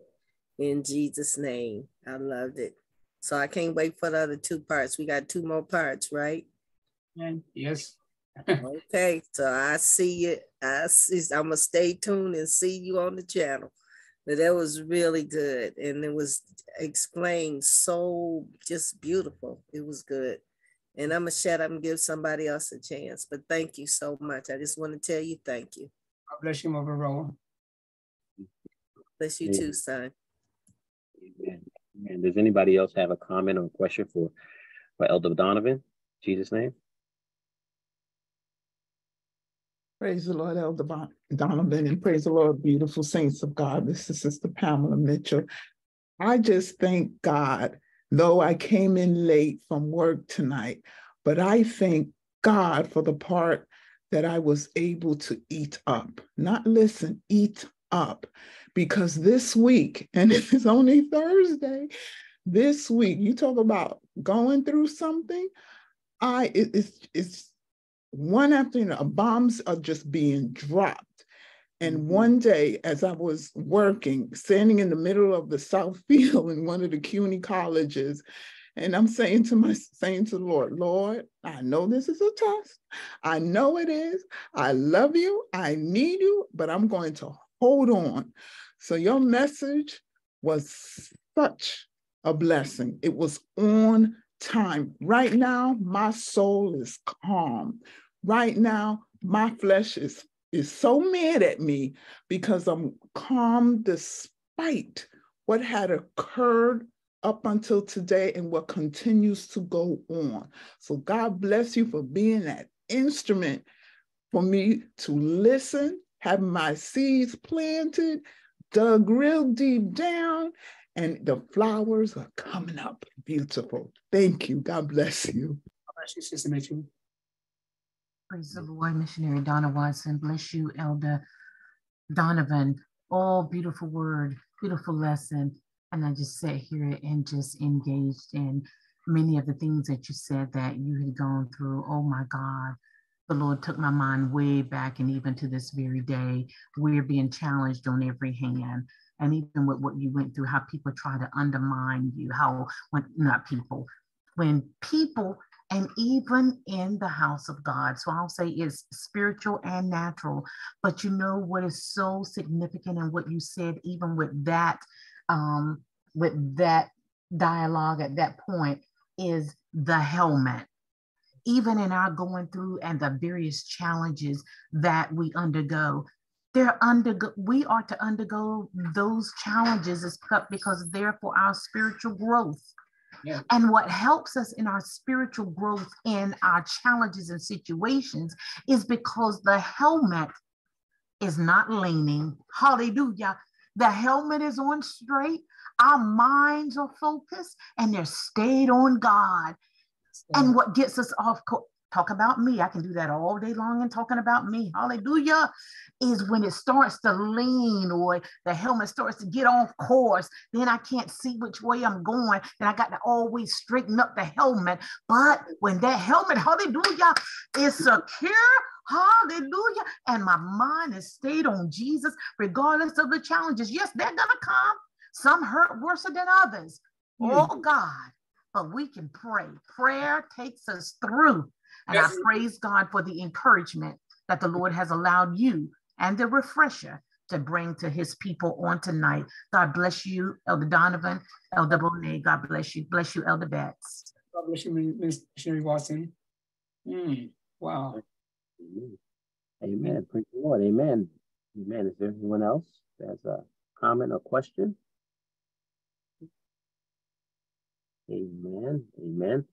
in Jesus' name. I loved it. So I can't wait for the other two parts. We got two more parts, right? Yes. okay, so I see it. I see, I'm gonna stay tuned and see you on the channel. But that was really good, and it was explained so just beautiful. It was good, and I'm gonna shut up and give somebody else a chance. But thank you so much. I just want to tell you thank you. God bless you, Mother Roll. Bless you too, son. Amen. And does anybody else have a comment or a question for, for Elder Donovan? Jesus' name. Praise the Lord, Elder Donovan, and praise the Lord, beautiful saints of God. This is Sister Pamela Mitchell. I just thank God, though I came in late from work tonight, but I thank God for the part that I was able to eat up, not listen, eat up. Because this week, and it's only Thursday, this week, you talk about going through something. I it, it's it's one after another, bombs are just being dropped. And mm-hmm. one day, as I was working, standing in the middle of the South Field in one of the CUNY colleges, and I'm saying to my saying to the Lord, Lord, I know this is a test. I know it is. I love you. I need you, but I'm going to hold on. So your message was such a blessing. It was on time. Right now, my soul is calm. Right now, my flesh is, is so mad at me because I'm calm despite what had occurred up until today and what continues to go on. So God bless you for being that instrument for me to listen, have my seeds planted, dug real deep down, and the flowers are coming up beautiful. Thank you. God bless you. God bless you, Sister Mitchell. Praise the Lord, missionary Donna Watson. Bless you, Elder Donovan. All beautiful word, beautiful lesson. And I just sat here and just engaged in many of the things that you said that you had gone through. Oh my God. The Lord took my mind way back and even to this very day, we're being challenged on every hand. And even with what you went through, how people try to undermine you, how when not people, when people and even in the house of God. So I'll say it's spiritual and natural. But you know what is so significant and what you said, even with that, um, with that dialogue at that point, is the helmet. Even in our going through and the various challenges that we undergo, they're undergo we are to undergo those challenges because they're for our spiritual growth and what helps us in our spiritual growth in our challenges and situations is because the helmet is not leaning. Hallelujah. The helmet is on straight. Our minds are focused and they're stayed on God. And what gets us off talk about me. I can do that all day long and talking about me. Hallelujah. Is when it starts to lean or the helmet starts to get off course. Then I can't see which way I'm going. Then I got to always straighten up the helmet. But when that helmet, hallelujah, is secure, hallelujah, and my mind is stayed on Jesus, regardless of the challenges. Yes, they're going to come. Some hurt worse than others. Mm. Oh, God but we can pray. Prayer takes us through and yes. I praise God for the encouragement that the Lord has allowed you and the refresher to bring to his people on tonight. God bless you, Elder Donovan, Elder Bonet. God bless you. Bless you, Elder Betts. God bless you, Missionary Watson. Mm, wow. Amen. Praise the Lord. Amen. Amen. Is there anyone else that has a comment or question? Amen. Amen.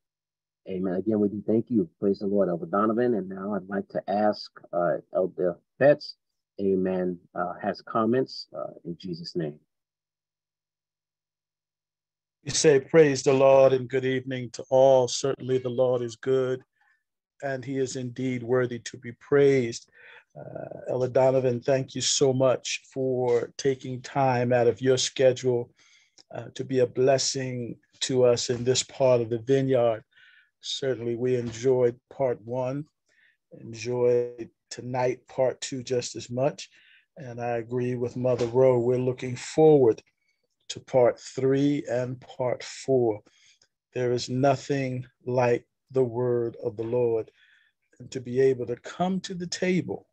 Amen. Again, we do thank you. Praise the Lord, Elder Donovan. And now I'd like to ask uh, Elder Betts, amen, uh, has comments uh, in Jesus' name. You say, Praise the Lord and good evening to all. Certainly the Lord is good and he is indeed worthy to be praised. Uh, Elder Donovan, thank you so much for taking time out of your schedule uh, to be a blessing to us in this part of the vineyard. Certainly, we enjoyed part one, enjoyed tonight part two just as much. And I agree with Mother Rowe. We're looking forward to part three and part four. There is nothing like the word of the Lord. And to be able to come to the table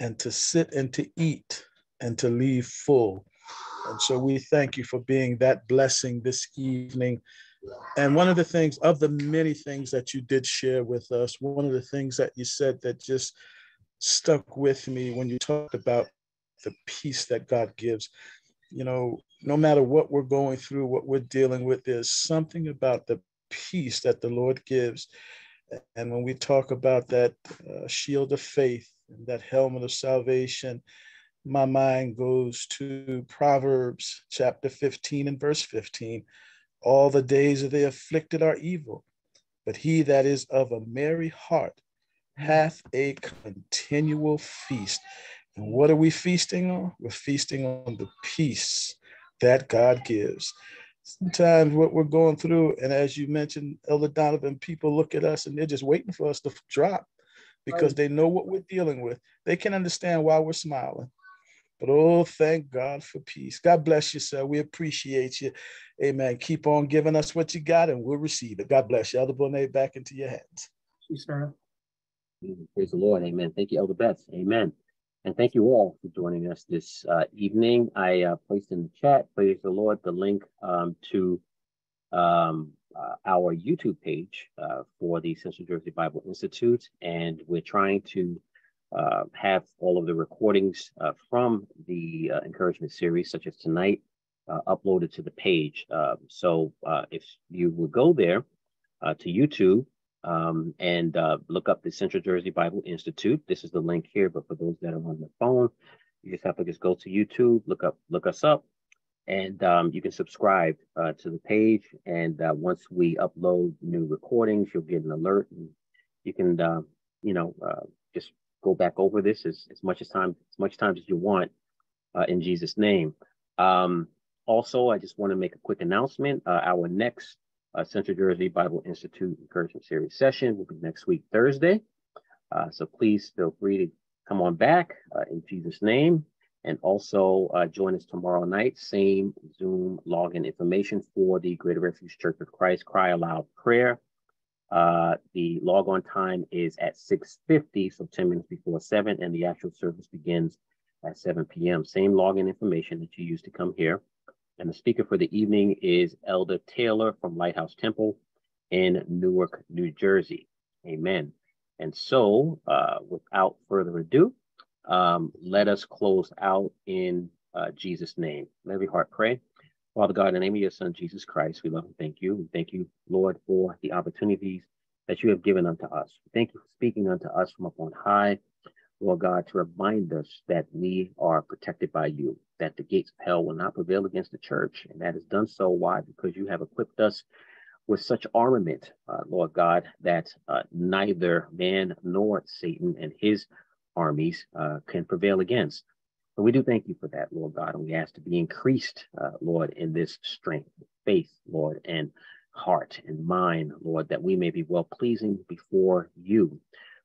and to sit and to eat and to leave full. And so we thank you for being that blessing this evening. And one of the things, of the many things that you did share with us, one of the things that you said that just stuck with me when you talked about the peace that God gives. You know, no matter what we're going through, what we're dealing with, there's something about the peace that the Lord gives. And when we talk about that uh, shield of faith and that helmet of salvation, my mind goes to Proverbs chapter 15 and verse 15. All the days of the afflicted are evil, but he that is of a merry heart hath a continual feast. And what are we feasting on? We're feasting on the peace that God gives. Sometimes what we're going through, and as you mentioned, Elder Donovan, people look at us and they're just waiting for us to drop because they know what we're dealing with. They can understand why we're smiling. But oh, thank God for peace. God bless you, sir. We appreciate you. Amen. Keep on giving us what you got and we'll receive it. God bless you. Elder Bonet, back into your hands. Yes, sir. Praise the Lord. Amen. Thank you, Elder Betts. Amen. And thank you all for joining us this uh, evening. I uh, placed in the chat, praise the Lord, the link um, to um, uh, our YouTube page uh, for the Central Jersey Bible Institute. And we're trying to uh, have all of the recordings uh, from the encouragement series, such as tonight, uploaded to the page. Um, so if you would go there to YouTube, um, and uh, look up the Central Jersey Bible Institute. This is the link here, but for those that are on the phone, you just have to just go to YouTube, look up, look us up, and um, you can subscribe uh, to the page. And uh, once we upload new recordings, you'll get an alert, and you can, uh, you know, uh, just go back over this as, as much as time as much time as you want uh, in Jesus' name. Um, also, I just want to make a quick announcement. our next uh, Central Jersey Bible Institute Encouragement Series session will be next week, Thursday. Uh, so please feel free to come on back uh, in Jesus' name. And also uh, join us tomorrow night, same Zoom login information for the Greater Refuge Church of Christ Cry Aloud Prayer. Uh, the log on time is at 6.50, so 10 minutes before 7, and the actual service begins at 7 p.m. Same login information that you used to come here. And the speaker for the evening is Elder Taylor from Lighthouse Temple in Newark, New Jersey. Amen. And so, uh, without further ado, um, let us close out in uh, Jesus' name. Let every heart pray. Father God, in the name of your Son, Jesus Christ, we love and thank you. We thank you, Lord, for the opportunities that you have given unto us. Thank you for speaking unto us from up on high. Lord God, to remind us that we are protected by you, that the gates of hell will not prevail against the church. And that is done so. Why? Because you have equipped us with such armament, uh, Lord God, that uh, neither man nor Satan and his armies uh, can prevail against. And we do thank you for that, Lord God. And we ask to be increased, uh, Lord, in this strength, faith, Lord, and heart and mind, Lord, that we may be well pleasing before you.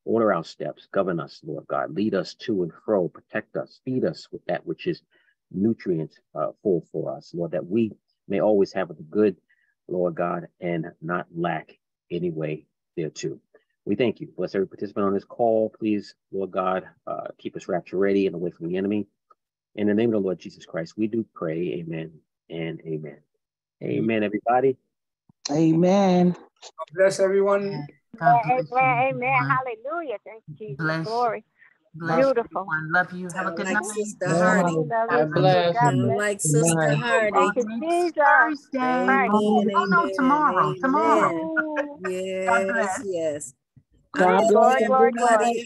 Order our steps, govern us, Lord God. Lead us to and fro, protect us, feed us with that which is nutrient uh, full for us, Lord, that we may always have the good, Lord God, and not lack any way thereto. We thank you. Bless every participant on this call. Please, Lord God, uh, keep us rapture ready and away from the enemy. In the name of the Lord Jesus Christ, we do pray. Amen and amen. Amen, everybody. Amen. God bless everyone. God bless amen, amen. Hallelujah. Thank you, Jesus. Bless. Glory. Bless Beautiful. Everyone. Love you. Have a good like night. Sister Hardy. God bless. God bless. Like Sister Hardy. Thank you, Jesus. Thursday. Amen, oh, no, tomorrow. Amen. Tomorrow. Yes, yes. God bless everybody.